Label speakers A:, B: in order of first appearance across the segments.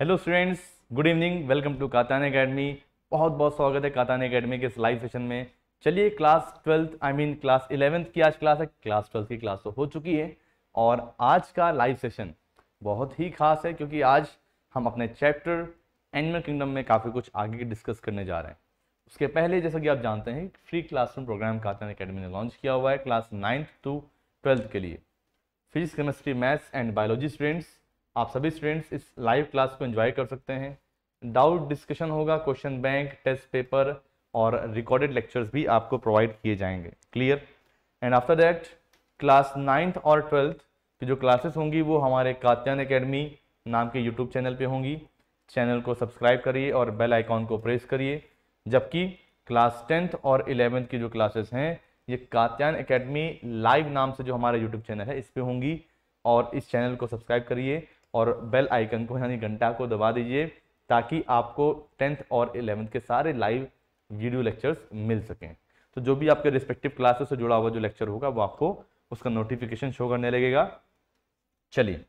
A: Hello students good evening welcome to Katan academy बहुत बहुत स्वागत है कातान एकेडमी के इस लाइव सेशन में। चलिए class twelfth I mean class eleventh की आज क्लास है। क्लास ट्वेल्थ की क्लास तो हो चुकी है। और आज का लाइव सेशन बहुत ही खास है क्योंकि आज हम अपने चैप्टर एनिमल किंगडम में काफ़ी कुछ आगे डिस्कस करने जा रहे हैं। उसके पहले जैसा कि आप जानते हैं free classroom program Katan academy ने लॉन्च किया हुआ है क्लास नाइन्थ टू ट्वेल्थ के लिए। Physics chemistry maths and biology students आप सभी स्टूडेंट्स इस लाइव क्लास को एंजॉय कर सकते हैं। डाउट डिस्कशन होगा क्वेश्चन बैंक टेस्ट पेपर और रिकॉर्डेड लेक्चर्स भी आपको प्रोवाइड किए जाएँगे। Clear and after that class ninth और ट्वेल्थ की जो क्लासेस होंगी वो हमारे कात्यान एकेडमी नाम के यूट्यूब चैनल पे होंगी। चैनल को सब्सक्राइब करिए और बेल आइकॉन को प्रेस करिए। जबकि क्लास टेंथ और इलेवेंथ की जो क्लासेस हैं, ये कात्यान एकेडमी लाइव नाम से जो हमारा यूट्यूब चैनल है, इस पर होंगी। और इस चैनल को सब्सक्राइब करिए। और बेल आइकन को, यानी घंटा को दबा दीजिए ताकि आपको टेंथ और इलेवेंथ के सारे लाइव वीडियो लेक्चर्स मिल सकें। तो जो भी आपके रिस्पेक्टिव क्लासेस से जुड़ा हुआ जो लेक्चर होगा, वो आपको उसका नोटिफिकेशन शो करने लगेगा। चलिए,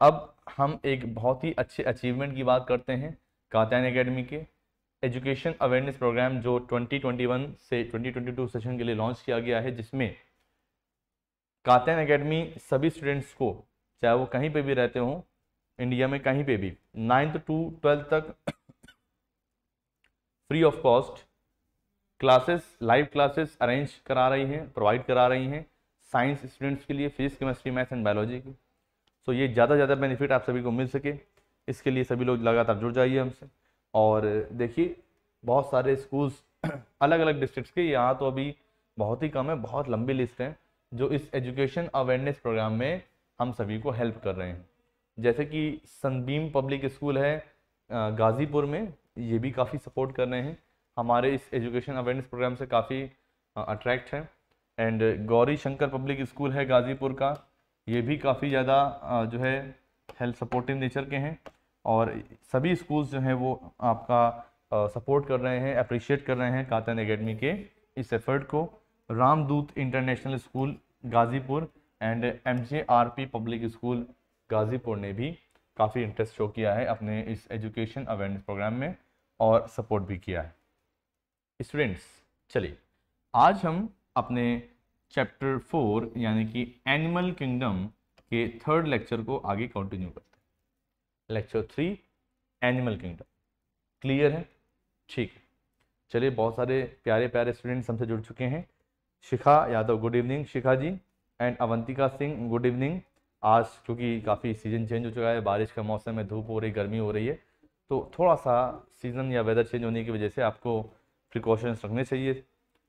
A: अब हम एक बहुत ही अच्छे अचीवमेंट की बात करते हैं कात्यान एकेडमी के। एजुकेशन अवेयरनेस प्रोग्राम जो 2021 से 2022 सेशन के लिए लॉन्च किया गया है, जिसमें कात्यान एकेडमी सभी स्टूडेंट्स को चाहे वो कहीं पे भी रहते हों इंडिया में कहीं पे भी नाइन्थ टू ट्वेल्थ तक free of cost classes live classes arrange करा रही हैं प्रोवाइड करा रही हैं साइंस स्टूडेंट्स के लिए physics chemistry maths and biology की। सो ये ज़्यादा ज़्यादा बेनिफिट आप सभी को मिल सके, इसके लिए सभी लोग लगातार जुड़ जाइए हमसे। और देखिए, बहुत सारे स्कूल्स अलग अलग डिस्ट्रिक्ट्स के, यहाँ तो अभी बहुत ही कम है, बहुत लंबी लिस्ट है, जो इस एजुकेशन अवेयरनेस प्रोग्राम में हम सभी को हेल्प कर रहे हैं। जैसे कि सनबीम पब्लिक स्कूल है गाज़ीपुर में, ये भी काफ़ी सपोर्ट कर रहे हैं। हमारे इस एजुकेशन अवेयरनेस प्रोग्राम से काफ़ी अट्रैक्ट है। And Gauri Shankar public school है गाज़ीपुर का, ये भी काफ़ी ज़्यादा जो है हेल्थ सपोर्टिव नेचर के हैं। और सभी स्कूल्स जो हैं वो आपका सपोर्ट कर रहे हैं अप्रिशिएट कर रहे हैं कातन एकेडमी के इस एफर्ट को। Ramdoot international school Ghazipur and M public school Ghazipur ने भी काफ़ी इंटरेस्ट शो किया है अपने इस एजुकेशन अवेयरनेस प्रोग्राम में और सपोर्ट भी किया है। स्टूडेंट्स चलिए। आज हम अपने चैप्टर फोर यानी कि एनिमल किंगडम के थर्ड लेक्चर को आगे कंटिन्यू करते हैं। Lecture three animal kingdom clear है? ठीक है। चलिए, बहुत सारे प्यारे प्यारे स्टूडेंट्स हमसे जुड़ चुके हैं। Shikha Yadav good evening Shikha ji. And Avantika Singh, good evening. आज क्योंकि काफ़ी सीज़न चेंज हो चुका है, बारिश का मौसम है, धूप हो रही, गर्मी हो रही है तो थोड़ा सा सीज़न या वेदर चेंज होने की वजह से आपको प्रिकॉशंस रखने चाहिए।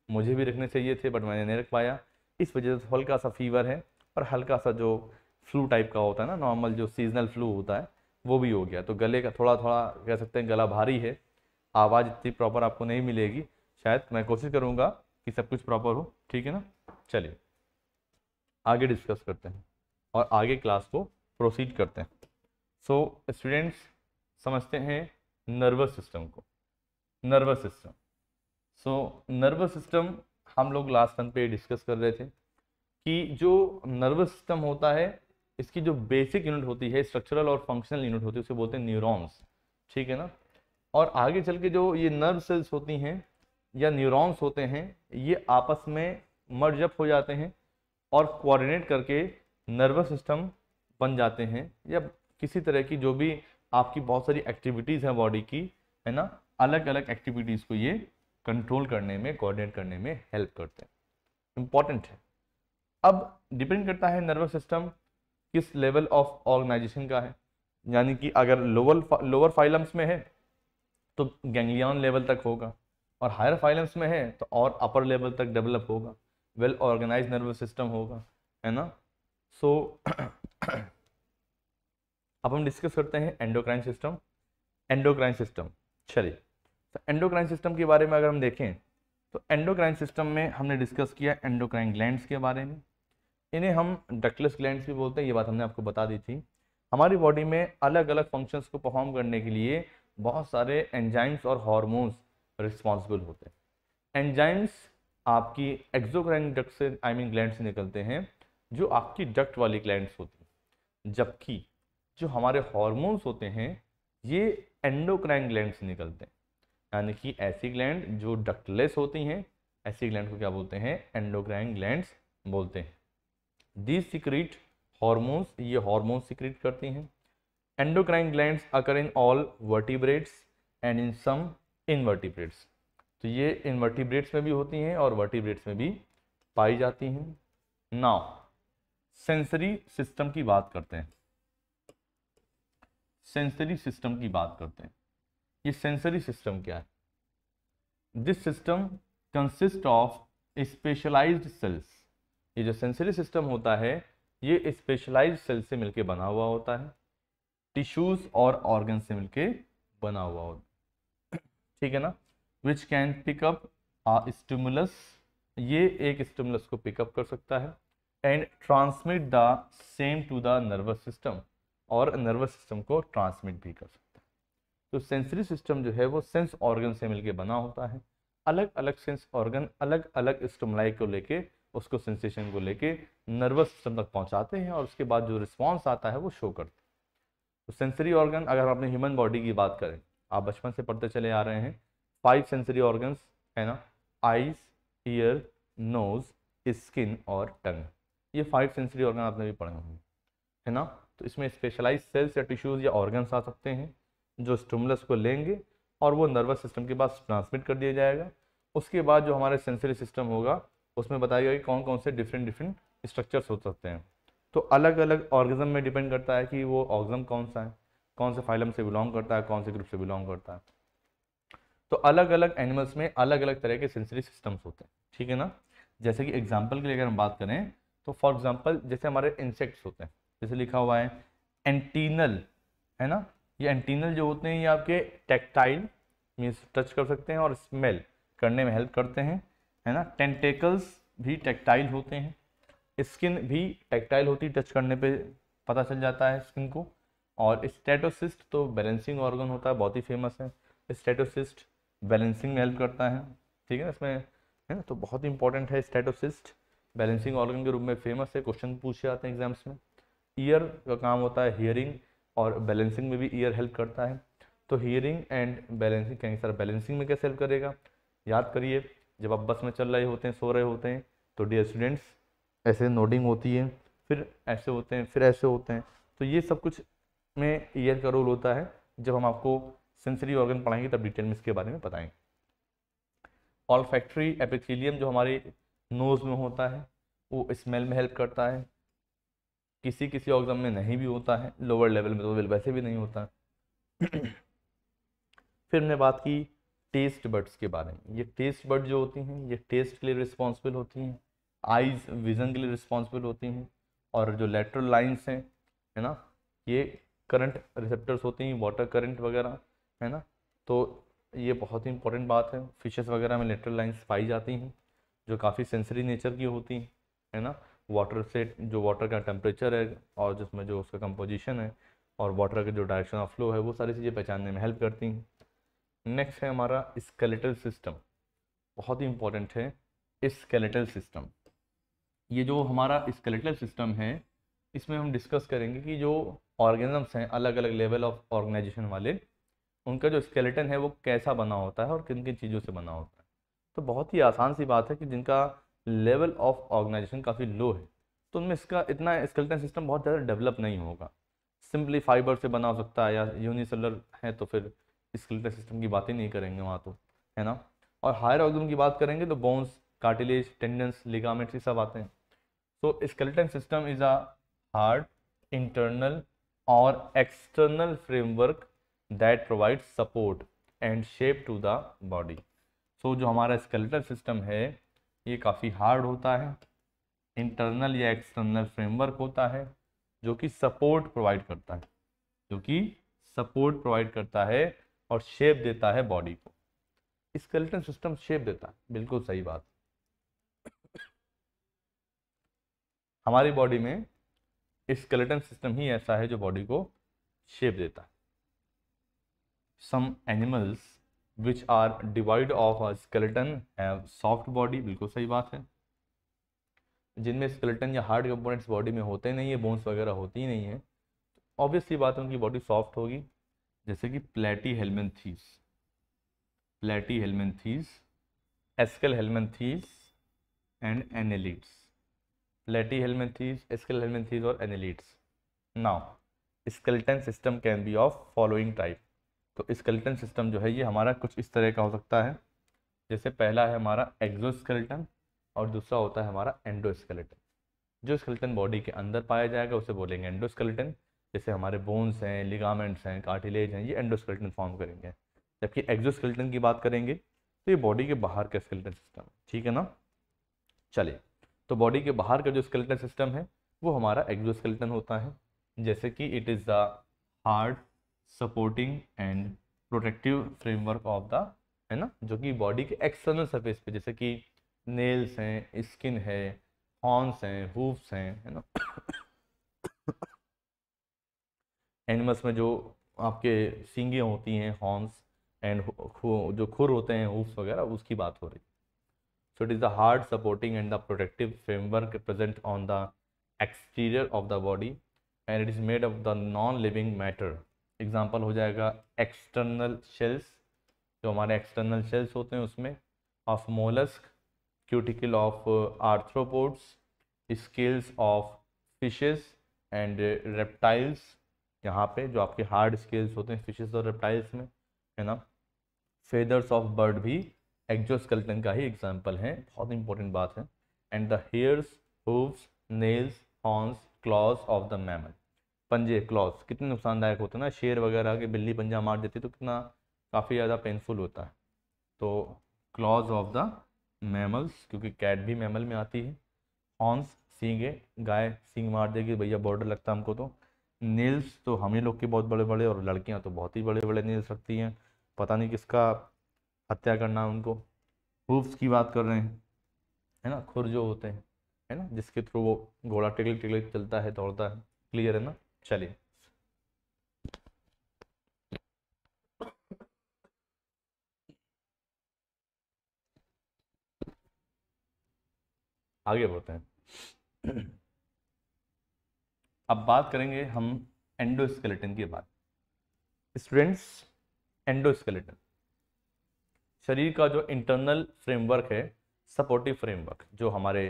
A: मुझे भी रखने चाहिए थे बट मैंने नहीं रख पाया। इस वजह से हल्का सा फीवर है और हल्का सा जो फ्लू टाइप का होता है ना नॉर्मल जो सीजनल फ्लू होता है, वो भी हो गया। तो गले का थोड़ा थोड़ा कह सकते हैं, गला भारी है। आवाज़ इतनी प्रॉपर आपको नहीं मिलेगी। शायद मैं कोशिश करूँगा कि सब कुछ प्रॉपर हो। ठीक है ना? चलिए। आगे डिस्कस करते हैं और आगे क्लास को प्रोसीड करते हैं। सो so, स्टूडेंट्स समझते हैं नर्वस सिस्टम को। Nervous system so nervous system हम लोग लास्ट वन पे डिस्कस कर रहे थे कि जो नर्वस सिस्टम होता है इसकी जो बेसिक यूनिट होती है स्ट्रक्चरल और फंक्शनल यूनिट होती है उसे बोलते हैं न्यूरॉन्स ठीक है ना? और आगे चल के जो ये नर्व सेल्स होती हैं या न्यूरॉन्स होते हैं ये आपस में मर्जअप हो जाते हैं। और कोऑर्डिनेट करके नर्वस सिस्टम बन जाते हैं या किसी तरह की जो भी आपकी बहुत सारी एक्टिविटीज़ हैं बॉडी की, है ना? अलग अलग एक्टिविटीज़ को ये कंट्रोल करने में कोऑर्डिनेट करने में हेल्प करते हैं। इंपॉर्टेंट है। अब डिपेंड करता है नर्वस सिस्टम किस लेवल ऑफ़ ऑर्गेनाइजेशन का है। यानी कि अगर लोअर लोअर फाइलम्स में है तो गैंग्लियन लेवल तक होगा और हायर फाइलम्स में है तो और अपर लेवल तक डेवलप होगा। वेल ऑर्गेनाइज नर्वस सिस्टम होगा है ना? सो so, अब हम डिस्कस करते हैं एंडोक्राइन सिस्टम एंडोक्राइन सिस्टम चलिए तो एंडोक्राइन सिस्टम के बारे में अगर हम देखें तो एंडोक्राइन सिस्टम में हमने डिस्कस किया एंडोक्राइन ग्लैंड्स के बारे में। इन्हें हम डकलेस ग्लैंड्स भी बोलते हैं ये बात हमने आपको बता दी थी। हमारी बॉडी में अलग अलग फ़ंक्शंस को परफॉर्म करने के लिए बहुत सारे एंजाइम्स और हार्मोन्स रिस्पॉन्सिबल होते हैं। एंजाइम्स आपकी एक्जोक्राइन डक्ट से आई मीन ग्लैंड से निकलते हैं, जो आपकी डक्ट वाली ग्लैंड्स होती हैं। जबकि जो हमारे हॉर्मोन्स होते हैं, ये एंडोक्राइन ग्लैंड से निकलते हैं। यानी कि ऐसी ग्लैंड जो डक्टलेस होती हैं, ऐसी ग्लैंड को क्या बोलते हैं? एंडोक्राइन ग्लैंड्स बोलते हैं। दी सिक्रीट हॉर्मोन्स ये हॉर्मोन सिक्रीट करती हैं। Endocrine glands occur in all vertebrates and in some invertebrates तो ये इनवर्टिब्रेट्स में भी होती हैं और वर्टिब्रेट्स में भी पाई जाती हैं। नाउ सेंसरी सिस्टम की बात करते हैं। सेंसरी सिस्टम की बात करते हैं। ये सेंसरी सिस्टम क्या है? This system consist of specialised cells ये जो सेंसरी सिस्टम होता है, ये स्पेशलाइज्ड सेल से मिलके बना हुआ होता है। टिश्यूज और ऑर्गन से मिलके बना हुआ होता है। ठीक है ना? Which can pick up a stimulus ये एक स्टिमुलस को पिकअप कर सकता है and transmit the same to the nervous system और नर्वस सिस्टम को ट्रांसमिट भी कर सकता है। तो सेंसरी सिस्टम जो है वो सेंस ऑर्गन से मिलके बना होता है। अलग अलग सेंस ऑर्गन अलग अलग स्टमलाई को लेके, उसको सेंसेशन को लेके नर्वस सिस्टम तक पहुंचाते हैं और उसके बाद जो रिस्पॉन्स आता है वो शो करते हैं। तो सेंसरी ऑर्गन अगर अपने ह्यूमन बॉडी की बात करें, आप बचपन से पढ़ते चले आ रहे हैं फाइव सेंसरी ऑर्गन्स है ना? आइज़ ईयर नोज़ स्किन और टंग ये फाइव सेंसरी ऑर्गन आपने भी पढ़े होंगे, है ना? तो इसमें स्पेशलाइज सेल्स या टिश्यूज़ या ऑर्गन्स आ सकते हैं, जो स्टमुलस को लेंगे और वो नर्वस सिस्टम के पास ट्रांसमिट कर दिया जाएगा। उसके बाद जो हमारे सेंसरी सिस्टम होगा, उसमें बताया गया कि कौन कौन से डिफरेंट डिफरेंट स्ट्रक्चर्स हो सकते हैं। तो अलग अलग ऑर्गेजम में डिपेंड करता है कि वो ऑर्गजम कौन सा है, कौन से फाइलम से बिलोंग करता है, कौन से ग्रुप से बिलोंग करता है। तो अलग अलग एनिमल्स में अलग अलग तरह के सेंसरी सिस्टम्स होते हैं, ठीक है ना? जैसे कि एग्ज़ाम्पल के लिए अगर हम बात करें तो फॉर एग्ज़ाम्पल जैसे हमारे इंसेक्ट्स होते हैं, जैसे लिखा हुआ है एंटीनल है ना? ये एंटीनल जो होते हैं, ये आपके टेक्टाइल मीन्स टच कर सकते हैं और स्मेल करने में हेल्प करते हैं, है ना? टेंटेकल्स भी टेक्टाइल होते हैं स्किन भी टेक्टाइल होती है टच करने पे पता चल जाता है स्किन को, और स्टेटोसिस्ट तो बैलेंसिंग ऑर्गन होता है, बहुत ही फ़ेमस है स्टेटोसिस्ट बैलेंसिंग में हेल्प करता है, ठीक है इसमें, है ना? तो बहुत ही इंपॉर्टेंट है स्टेटोसिस्ट बैलेंसिंग ऑर्गन के रूप में फ़ेमस है क्वेश्चन पूछे जाते हैं एग्ज़ाम्स में। ईयर का काम होता है हियरिंग और बैलेंसिंग में भी ईयर हेल्प करता है। तो हियरिंग एंड बैलेंसिंग कहेंगे सर बैलेंसिंग में कैसे हेल्प करेगा? याद करिए, जब आप बस में चल रहे होते हैं, सो रहे होते हैं तो डियर स्टूडेंट्स ऐसे नोडिंग होती है, फिर ऐसे होते हैं, फिर ऐसे होते हैं। तो ये सब कुछ में ईयर का रोल होता है, जब हम आपको सेंसरी ऑर्गन पढ़ाएँगे तब डिटेल में इसके बारे में बताएँगे। ऑल फैक्ट्री एपिथीलियम जो हमारे नोज़ में होता है, वो स्मेल में हेल्प करता है। किसी किसी ऑर्गन में नहीं भी होता है लोअर लेवल में तो वैसे भी नहीं होता। फिर हमने बात की टेस्ट बर्ड्स के बारे में। ये टेस्ट बर्ड जो होती हैं, ये टेस्ट के लिए रिस्पॉन्सिबल होती हैं आइज़ विज़न के लिए रिस्पॉन्सिबल होती हैं, और जो लेटरल लाइन्स हैं, है ना, ये करंट रिसेप्टर्स होती हैं वाटर करंट वगैरह है ना? तो ये बहुत ही इंपॉर्टेंट बात है। फिशेस वगैरह में लेटरल लाइन्स पाई जाती हैं, जो काफ़ी सेंसरी नेचर की होती हैं, है ना? वाटर से जो वाटर का टेम्परेचर है और जिसमें जो उसका कंपोजिशन है और वाटर का जो डायरेक्शन ऑफ़ फ्लो है, वो सारी चीज़ें पहचानने में हेल्प करती हैं। नेक्स्ट है हमारा स्केलेटल सिस्टम बहुत ही इंपॉर्टेंट है स्केलेटल सिस्टम ये जो हमारा स्केलेटल सिस्टम है, इसमें हम डिस्कस करेंगे कि जो ऑर्गेनिजम्स हैं अलग अलग लेवल ऑफ़ ऑर्गेनाइजेशन वाले उनका जो स्केलेटन है वो कैसा बना होता है और किन किन चीज़ों से बना होता है। तो बहुत ही आसान सी बात है कि जिनका लेवल ऑफ़ ऑर्गेनाइजेशन काफ़ी लो है तो उनमें इसका इतना स्केलेटन सिस्टम बहुत ज़्यादा डेवलप नहीं होगा। सिंपली फाइबर से बना हो सकता है या यूनिसेलर है तो फिर स्केलेटन सिस्टम की बात ही नहीं करेंगे वहाँ तो है ना? और हायर ऑर्गन की बात करेंगे तो बोन्स कार्टिलेज टेंडेंस लिगामेंट्स ये सब आते हैं। So skeleton system is a hard internal और external framework that provide support and shape to the body so जो हमारा स्केलेटल सिस्टम है, ये काफ़ी हार्ड होता है। इंटरनल या एक्सटर्नल फ्रेमवर्क होता है, जो कि सपोर्ट प्रोवाइड करता है। जो कि सपोर्ट प्रोवाइड करता है और शेप देता है बॉडी को। स्केलेटन सिस्टम शेप देता है। बिल्कुल सही बात। हमारी बॉडी में स्केलेटन सिस्टम ही ऐसा है जो बॉडी को शेप देता है। Some animals which are devoid of a skeleton have soft body बिल्कुल सही बात है। जिनमें स्केलेटन या हार्ड कंपोनेंट्स बॉडी में होते नहीं है बोन्स वगैरह होती ही नहीं है ऑब्वियसली बात है उनकी बॉडी सॉफ्ट होगी। जैसे कि platyhelminthes platyhelminthes aschelminthes and annelids helminthes एस्कल helminthes और annelids now skeleton system can be of following type तो स्केल्टन सिस्टम जो है, ये हमारा कुछ इस तरह का हो सकता है। जैसे पहला है हमारा एक्जोस्केल्टन और दूसरा होता है हमारा एंडोस्केलेटन जो स्केलेटन बॉडी के अंदर पाया जाएगा, उसे बोलेंगे एंडोस्केलेटन जैसे हमारे बोन्स हैं लिगामेंट्स हैं कार्टिलेज हैं, ये एंडोस्केलेटन फॉर्म करेंगे। जबकि एक्जोस्केलेटन की बात करेंगे तो ये बॉडी के बाहर का स्केलेटन सिस्टम ठीक है ना? चलिए तो बॉडी के बाहर का जो स्केलेटन सिस्टम है, वो हमारा एक्जोस्केलेटन होता है। जैसे कि it is the hard supporting and protective framework of the है ना, जो कि बॉडी के एक्सटर्नल सरफेस पे, जैसे कि नेल्स हैं स्किन है हॉर्न्स हैं हूफ्स हैं, है ना। एनिमल्स में जो आपके सींगे होती हैं हॉर्न्स एंड जो खुर होते हैं हूफ्स वगैरह, उसकी बात हो रही so it is the hard supporting and the protective framework present on the exterior of the body and it is made of the non living matter example हो जाएगा एक्सटर्नल शेल्स, जो हमारे एक्सटर्नल शेल्स होते हैं उसमें, of mollusc, cuticle of arthropods, scales of fishes and reptiles. यहाँ पे जो आपके हार्ड स्केल्स होते हैं, फिशेस और रेप्टाइल्स में, है ना? फेदर्स ऑफ़ बर्ड भी एक्जोस्केल्टन का ही एग्ज़ाम्पल है, बहुत इंपॉर्टेंट बात है। And the hairs, hooves, nails, horns, claws of the mammal. पंजे क्लॉज कितने नुकसानदायक होते हैं ना, शेर वगैरह के बिल्ली पंजा मार देती तो कितना काफ़ी ज़्यादा पेनफुल होता है। तो क्लॉज ऑफ़ द मैमल्स क्योंकि कैट भी मैमल में आती है। हॉर्न्स सींगे, गाय सींग मार देगी, भैया बॉर्डर लगता है हमको तो। नील्स तो हम ही लोग के बहुत बड़े बड़े और लड़कियाँ तो बहुत ही बड़े बड़े नील्स रखती हैं। पता नहीं किसका हत्या करना उनको। हूफ्स की बात कर रहे हैं, है ना, खुर जो होते हैं, है ना, जिसके थ्रू वो घोड़ा टिकलिक टिकलिक चलता है, दौड़ता है क्लियर है ना? चलिए। आगे बढ़ते हैं। अब बात करेंगे हम एंडोस्केलेटन की बात। स्टूडेंट्स एंडोस्केलेटन शरीर का जो इंटरनल फ्रेमवर्क है सपोर्टिव फ्रेमवर्क जो हमारे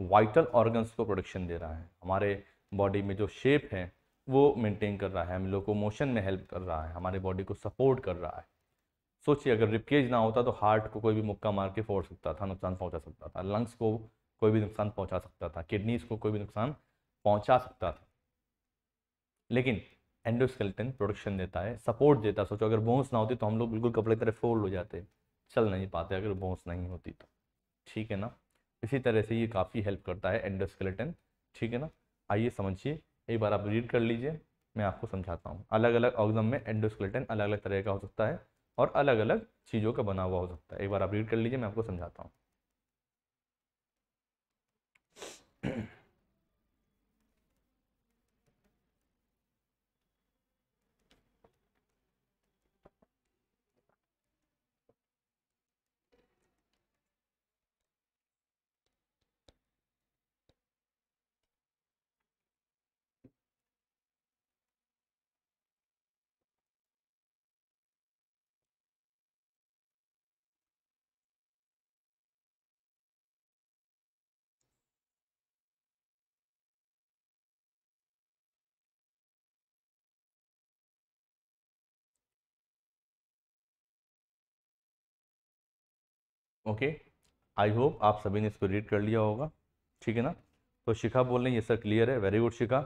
A: वाइटल ऑर्गन्स को प्रोडक्शन दे रहा है, हमारे बॉडी में जो शेप है वो मेंटेन कर रहा है, हम लोग को मोशन में हेल्प कर रहा है, हमारे बॉडी को सपोर्ट कर रहा है। सोचिए, अगर रिपकेज ना होता तो हार्ट को कोई भी मुक्का मार के फोड़ सकता था, नुकसान पहुँचा सकता था। लंग्स को कोई भी नुकसान पहुँचा सकता था किडनीज को कोई भी नुकसान पहुँचा सकता था। लेकिन एंडोस्केलेटन प्रोडक्शन देता है सपोर्ट देता है। सोचो, अगर बोन्स ना होती तो हम लोग बिल्कुल कपड़े की तरह फोल्ड हो जाते, चल नहीं पाते अगर बोन्स नहीं होती तो। ठीक है ना? इसी तरह से ये काफ़ी हेल्प करता है एंडोस्केलेटन ठीक है ना? आइए समझिए एक बार आप रीड कर लीजिए, मैं आपको समझाता हूँ। अलग अलग ऑर्गन में एंडोस्केलेटन अलग अलग तरह का हो सकता है और अलग अलग चीज़ों का बना हुआ हो सकता है। एक बार आप रीड कर लीजिए, मैं आपको समझाता हूँ। ओके? आई होप आप सभी ने इसको रीड कर लिया होगा। ठीक है ना? तो शिखा बोल रहे हैं ये सर क्लियर है। Very good Shikha.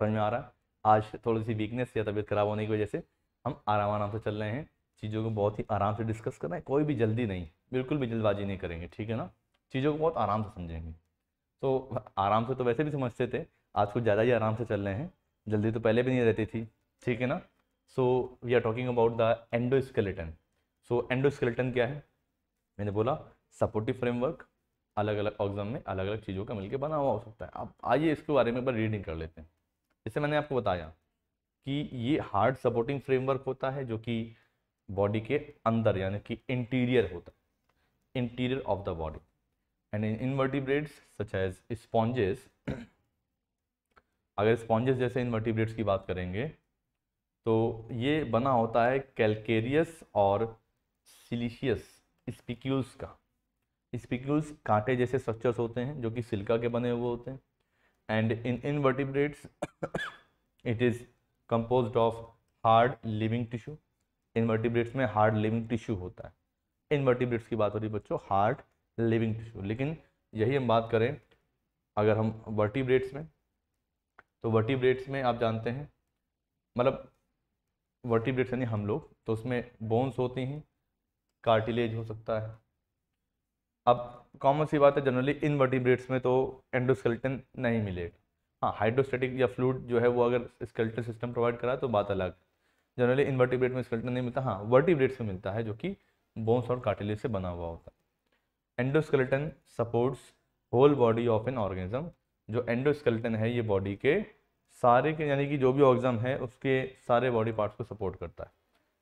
A: समझ में आ रहा है? आज थोड़ी सी वीकनेस या तबीयत खराब होने की वजह से हम आराम आराम से चल रहे हैं। चीज़ों को बहुत ही आराम से डिस्कस कर रहे हैं। कोई भी जल्दी नहीं, बिल्कुल भी जल्दबाजी नहीं करेंगे। ठीक है ना? चीज़ों को बहुत आराम से समझेंगे। तो आराम से तो वैसे भी समझते थे। आज कुछ ज़्यादा ही आराम से चल रहे हैं। जल्दी तो पहले भी नहीं रहती थी। ठीक है ना? So we are talking about the endoskeleton so endoskeleton क्या है? मैंने बोला सपोर्टिव फ्रेमवर्क अलग अलग ऑग्जाम में अलग अलग चीज़ों का मिलकर बना हुआ हो सकता है। अब आइए इसके बारे में एक बार रीडिंग कर लेते हैं। जैसे मैंने आपको बताया कि ये हार्ड सपोर्टिंग फ्रेमवर्क होता है जो कि बॉडी के अंदर, यानी कि इंटीरियर होता है। Interior of the body and in invertebrates such as sponges अगर स्पॉन्जेस जैसे इनवर्टिब्रेट्स की बात करेंगे तो ये बना होता है कैलकेरियस और सिलिशियस स्पिक्यूल्स का। स्पिक्यूल्स कांटे जैसे स्ट्रक्चर्स होते हैं, जो कि सिल्का के बने हुए होते हैं। And in invertebrates it is compose of hard living tissue invertebrates में हार्ड लिविंग टिश्यू होता है। इनवर्टिब्रेट्स की बात हो रही है बच्चों हार्ड लिविंग टिश्यू लेकिन यही हम बात करें, अगर हम वर्टिब्रेट्स में तो वर्टिब्रेट्स में आप जानते हैं मतलब वर्टिब्रेट्स यानी हम लोग तो उसमें बोन्स होती हैं कार्टिलेज हो सकता है। अब कॉमन सी बात है जनरली इन वर्टिब्रेट्स में तो एंडोस्केल्टन नहीं मिलेगा। हाँ हाइड्रोस्टेटिक या फ्लूड जो है, वो अगर स्केल्टन सिस्टम प्रोवाइड करा तो बात अलग। जनरली इन वर्टिब्रेट में स्केल्टन नहीं मिलता। हाँ वर्टिब्रेट्स में मिलता है जो कि बोन्स और कार्टिलेज से बना हुआ होता है। Endoskeleton supports whole body of an organism जो एंडोस्केल्टन है, ये बॉडी के सारे के, यानी कि जो भी ऑर्गेजम है, उसके सारे बॉडी पार्ट्स को सपोर्ट करता है।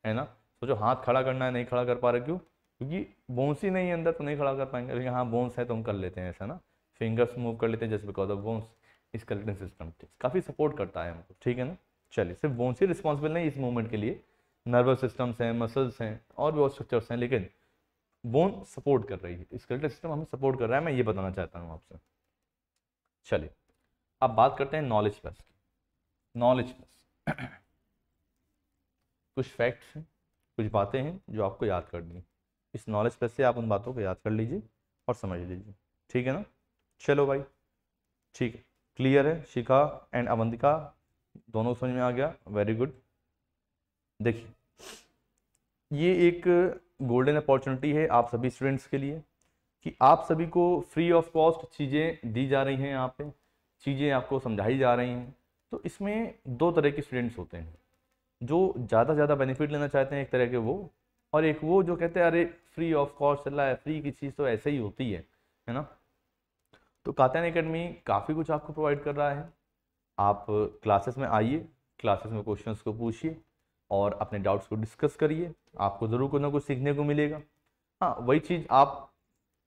A: है ना? जो हाथ खड़ा करना है, नहीं खड़ा कर पा रहे क्यों? क्योंकि बोन्स ही नहीं है अंदर तो नहीं खड़ा कर पाएँगे। लेकिन हाँ बोन्स है तो हम कर लेते हैं ऐसा ना। फिंगर्स मूव कर लेते हैं just because of bones skeleton system काफ़ी सपोर्ट करता है हमको, ठीक है ना? चलिए, सिर्फ़ बोन्स ही रिस्पॉन्सिबल नहीं इस मूवमेंट के लिए। नर्वस सिस्टम्स हैं मसल्स हैं, और भी बहुत स्ट्रक्चर्स हैं, लेकिन बोन सपोर्ट कर रही है। स्केलेटल सिस्टम हमें सपोर्ट कर रहा है, मैं ये बताना चाहता हूँ आपसे। चलिए, अब बात करते हैं नॉलेज प्लस की। नॉलेज प्लस कुछ फैक्ट्स हैं। कुछ बातें हैं जो आपको याद करनी है। इस नॉलेज प्लस से आप उन बातों को याद कर लीजिए और समझ लीजिए। ठीक है ना? चलो भाई। ठीक है। क्लियर है? शिखा एंड अवंतिका दोनों समझ में आ गया। वेरी गुड देखिए, ये एक गोल्डन अपॉर्चुनिटी है आप सभी स्टूडेंट्स के लिए कि आप सभी को फ्री ऑफ़ कॉस्ट चीज़ें दी जा रही हैं यहाँ पे। चीज़ें आपको समझाई जा रही हैं। तो इसमें दो तरह के स्टूडेंट्स होते हैं। जो ज़्यादा ज़्यादा बेनिफिट लेना चाहते हैं एक तरह के वो, और एक वो जो कहते हैं, अरे फ्री ऑफ़ कॉस्ट चल रहा है फ्री की चीज़ तो ऐसे ही होती है। है ना? तो कात्यान अकेडमी काफ़ी कुछ आपको प्रोवाइड कर रहा है। आप क्लासेस में आइए क्लासेस में क्वेश्चंस को पूछिए और अपने डाउट्स को डिस्कस करिए। आपको ज़रूर कुछ ना कुछ सीखने को मिलेगा। हाँ वही चीज़ आप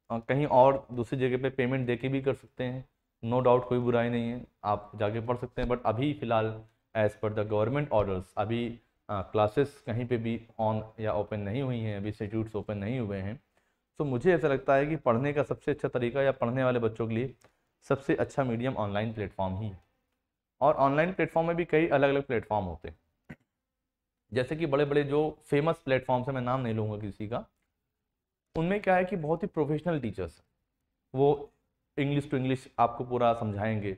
A: कहीं और दूसरी जगह पे पेमेंट दे के भी कर सकते हैं। नो no डाउट कोई बुराई नहीं है। आप जाके पढ़ सकते हैं बट अभी फ़िलहाल as per the government orders अभी क्लासेस कहीं पे भी ऑन या ओपन नहीं हुई हैं, अभी इंस्टीट्यूट्स ओपन नहीं हुए हैं। तो मुझे ऐसा लगता है कि पढ़ने का सबसे अच्छा तरीका या पढ़ने वाले बच्चों के लिए सबसे अच्छा मीडियम ऑनलाइन प्लेटफॉर्म ही और ऑनलाइन प्लेटफॉर्म में भी कई अलग अलग प्लेटफॉर्म होते हैं। जैसे कि बड़े बड़े जो फ़ेमस प्लेटफॉर्म्स हैं, मैं नाम नहीं लूँगा किसी का, उनमें क्या है कि बहुत ही प्रोफेशनल टीचर्स वो इंग्लिश टू इंग्लिश आपको पूरा समझाएँगे।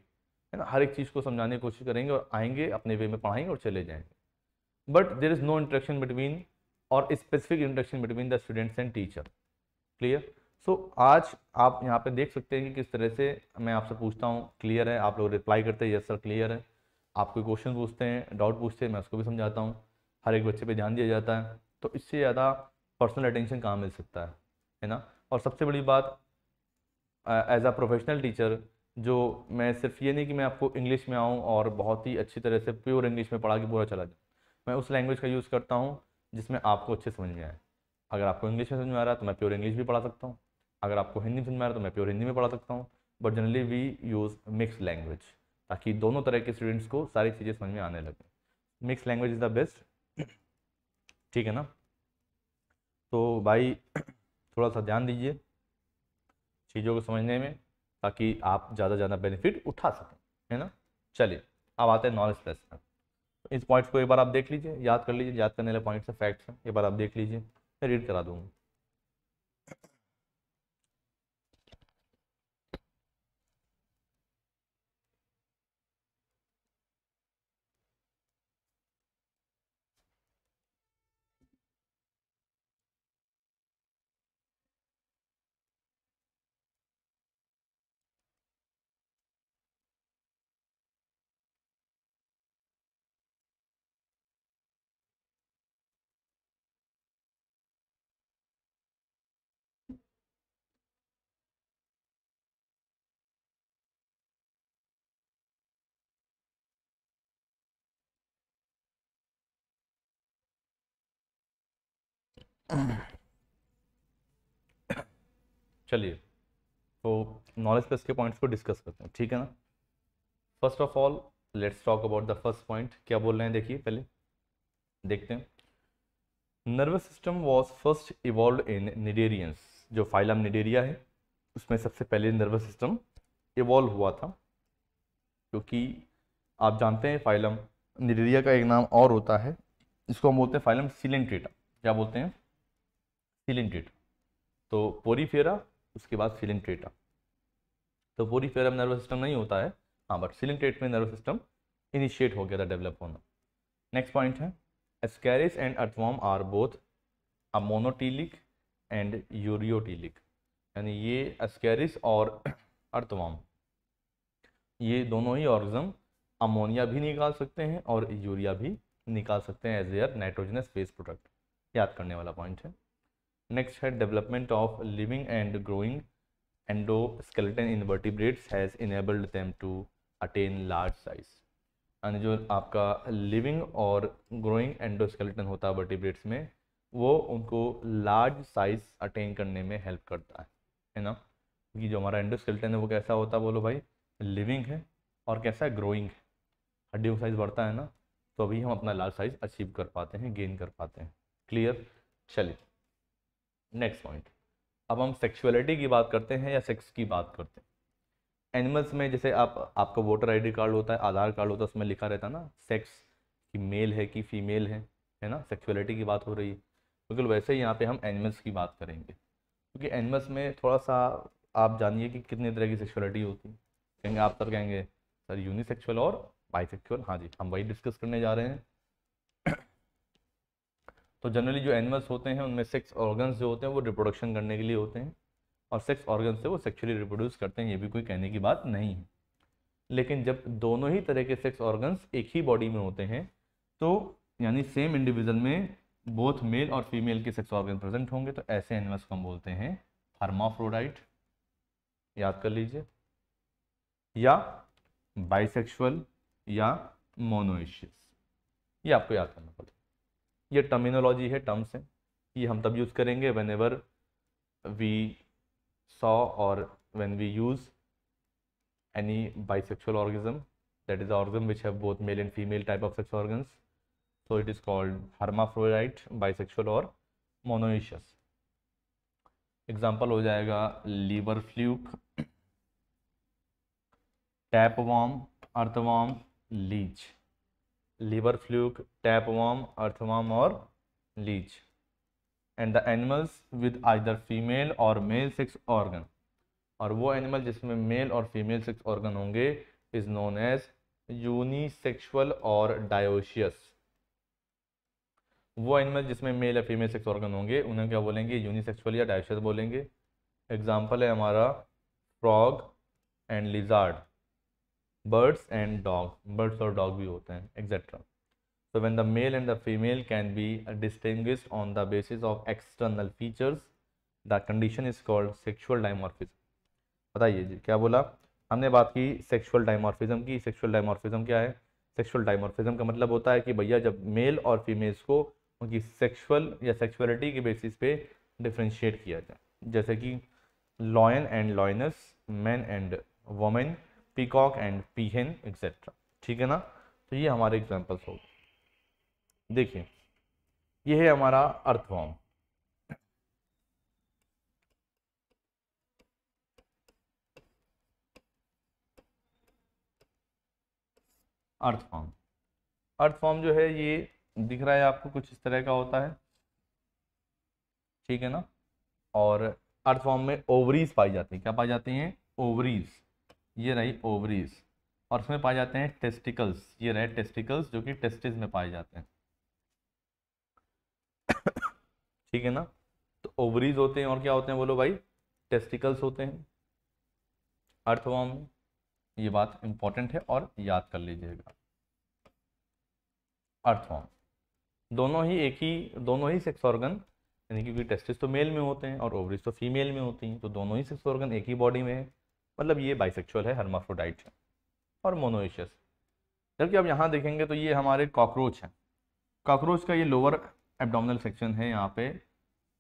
A: है ना? हर एक चीज़ को समझाने की कोशिश करेंगे और आएँगे, अपने वे में पढ़ाएँगे और चले जाएँगे। But there is no interaction between और specific interaction between the students and teacher clear so आज आप यहाँ पे देख सकते हैं कि किस तरह से मैं आपसे पूछता हूँ। क्लियर है? आप लोग रिप्लाई करते हैं यस सर क्लियर है। आप कोई क्वेश्चन पूछते हैं डाउट पूछते हैं, मैं उसको भी समझाता हूँ। हर एक बच्चे पे ध्यान दिया जाता है। तो इससे ज़्यादा पर्सनल अटेंशन कहाँ मिल सकता है? है ना? और सबसे बड़ी बात एज अ प्रोफेशनल टीचर जो मैं सिर्फ़ ये नहीं कि मैं आपको इंग्लिश में आऊँ और बहुत ही अच्छी तरह से प्योर इंग्लिश में पढ़ा के पूरा चला जाऊँ मैं उस लैंग्वेज का यूज़ करता हूँ जिसमें आपको अच्छे समझ में आए। अगर आपको इंग्लिश में समझ में आ रहा है तो मैं प्योर इंग्लिश भी पढ़ा सकता हूँ। अगर आपको हिंदी में समझ में आ रहा है तो मैं प्योर हिंदी में पढ़ा सकता हूँ। But generally we use mix language ताकि दोनों तरह के स्टूडेंट्स को सारी चीज़ें समझ में आने लगे। Mix language is the best ठीक है ना? तो भाई, थोड़ा सा ध्यान दीजिए चीज़ों को समझने में। ताकि आप ज़्यादा ज़्यादा बेनिफिट उठा सकें, है ना? चलिए, अब आते हैं नॉन में इस पॉइंट्स को एक बार आप देख लीजिए, याद कर लीजिए, याद करने वाले पॉइंट्स हैं फैक्ट्स हैं, एक बार आप देख लीजिए, मैं रीड करा दूँगा। चलिए तो नॉलेज प्लस के पॉइंट्स को डिस्कस करते हैं, ठीक है ना? First of all let's talk about the first point क्या बोल रहे हैं? देखिए, पहले देखते हैं। Nervous system was first evolve in cnidarians जो फाइलम निडेरिया है, उसमें सबसे पहले नर्वस सिस्टम इवॉल्व हुआ था, क्योंकि आप जानते हैं फाइलम निडेरिया का एक नाम और होता है इसको हम बोलते हैं फाइलम सिलेंट्रेटा क्या बोलते हैं? सिलेंट्रेटा तो पोरीफेरा उसके बाद सिलेंट्रेटा तो पोरीफेरा में नर्वस सिस्टम नहीं होता है। हाँ बट सिलेंट्रेट में नर्वस सिस्टम इनिशिएट हो गया था डेवलप होना। नेक्स्ट पॉइंट है। Ascaris and earthworm are both ammonotelic and ureotelic यानी ये एस्कैरिस और अर्थवॉर्म ये दोनों ही ऑर्गजम अमोनिया भी निकाल सकते हैं और यूरिया भी निकाल सकते हैं as their nitrogenous base product याद करने वाला पॉइंट है। नेक्स्ट है development of living and growing endoskeleton in vertebrates has enabled them to attain large size यानी जो आपका लिविंग और ग्रोइंग एंडोस्केलेटन होता है वर्टिब्रेट्स में, वो उनको लार्ज साइज़ अटेन करने में हेल्प करता है है ना? क्योंकि जो हमारा एंडोस्केलेटन है, वो कैसा होता है बोलो भाई? लिविंग है और कैसा है? ग्रोइंग है। हड्डियों का साइज़ बढ़ता है ना तो अभी हम अपना लार्ज साइज़ अचीव कर पाते हैं गेन कर पाते हैं। क्लियर चलिए। नेक्स्ट पॉइंट अब हम सेक्सुअलिटी की बात करते हैं या सेक्स की बात करते हैं? एनिमल्स में जैसे आप, आपका वोटर आईडी कार्ड होता है, आधार कार्ड होता है, उसमें लिखा रहता है ना सेक्स कि मेल है कि फीमेल है है ना? सेक्सुअलिटी की बात हो रही है। बिल्कुल वैसे ही यहाँ पे हम एनिमल्स की बात करेंगे। क्योंकि एनिमल्स में थोड़ा सा आप जानिए कि कितने तरह की सेक्सुअलिटी होती है। कहेंगे, आप सर कहेंगे, सर यूनिसेक्सुअल और बाईसेक्सुअल हाँ जी, हम वही डिस्कस करने जा रहे हैं। तो जनरली जो एनिमल्स होते हैं, उनमें सेक्स ऑर्गन्स जो होते हैं, वो रिप्रोडक्शन करने के लिए होते हैं। और सेक्स ऑर्गन से वो सेक्चुअली रिप्रोड्यूस करते हैं, ये भी कोई कहने की बात नहीं है। लेकिन जब दोनों ही तरह के सेक्स ऑर्गन्स एक ही बॉडी में होते हैं तो यानी सेम इंडिविजुअल में बोथ मेल और फीमेल के सेक्स ऑर्गन प्रेजेंट होंगे तो ऐसे एनिमल्स को हम बोलते हैं हर्माफ्रोडाइट याद कर लीजिए। या बाइसेक्सुअल या मोनोइशियस ये आपको याद करना पड़ेगा। ये टर्मिनोलॉजी है टर्म्स हैं ये हम तब यूज़ करेंगे वेन एवर वी सॉ और when we use any bisexual organism that is organ which have both male and female type of sex organs so it is called hermaphrodite bisexual और monoecious example हो जाएगा liver fluke tapeworm earthworm leech liver fluke, tapeworm, earthworm or leech. And the animals with either female or male sex organ. और वो animal जिसमें male और female sex organ होंगे is known as unisexual और dioecious वो animal जिसमें male या female sex organ होंगे उन्हें क्या बोलेंगे यूनिसेक्सुअल या डायोशियस बोलेंगे एग्ज़ाम्पल है हमारा frog and lizard birds and dog, birds और dog भी होते हैं etc so when the male and the female can be distinguished on the basis of external features, the condition is called sexual dimorphism. बताइए जी, क्या बोला? हमने बात की सेक्सुअल डाइमॉर्फिज्म की। सेक्सुअल डाइमॉर्फिज्म क्या है? सेक्सुअल डाइमॉर्फिज्म का मतलब होता है कि भैया जब मेल और फीमेल्स को उनकी सेक्सुअल या सेक्सुअलिटी के बेसिस पे डिफ्रेंशिएट किया जाए। जैसे कि lion and lioness man and women peacock and peahen etcetera ठीक है ना? तो ये हमारे एग्जाम्पल्स हो गए। देखिए, ये है हमारा अर्थवॉर्म अर्थफॉर्म अर्थफॉर्म जो है, ये दिख रहा है आपको कुछ इस तरह का होता है। ठीक है ना? और अर्थफॉर्म में ओवरीज पाई जाती है। क्या पाई जाती हैं? ओवरीज ये रही ओवरीज और उसमें पाए जाते हैं टेस्टिकल्स ये रहे टेस्टिकल्स जो कि टेस्टिस में पाए जाते हैं। ठीक है ना? तो ओवरीज होते हैं और क्या होते हैं बोलो भाई? टेस्टिकल्स होते हैं। अर्थवॉर्म ये बात इंपॉर्टेंट है और याद कर लीजिएगा। अर्थवॉर्म दोनों ही एक ही, दोनों ही सेक्स ऑर्गन यानी क्योंकि टेस्टिस तो मेल में होते हैं और ओवरीज तो फीमेल में होती हैं तो दोनों ही सेक्स ऑर्गन एक ही बॉडी में है। मतलब ये बाइसेक्चुअल है हर्माफ्रोडाइट है और मोनोइशियस जबकि अब यहाँ देखेंगे तो ये हमारे कॉकरोच हैं। कॉकरोच का ये लोअर एबडोमिनल सेक्शन है, यहाँ पे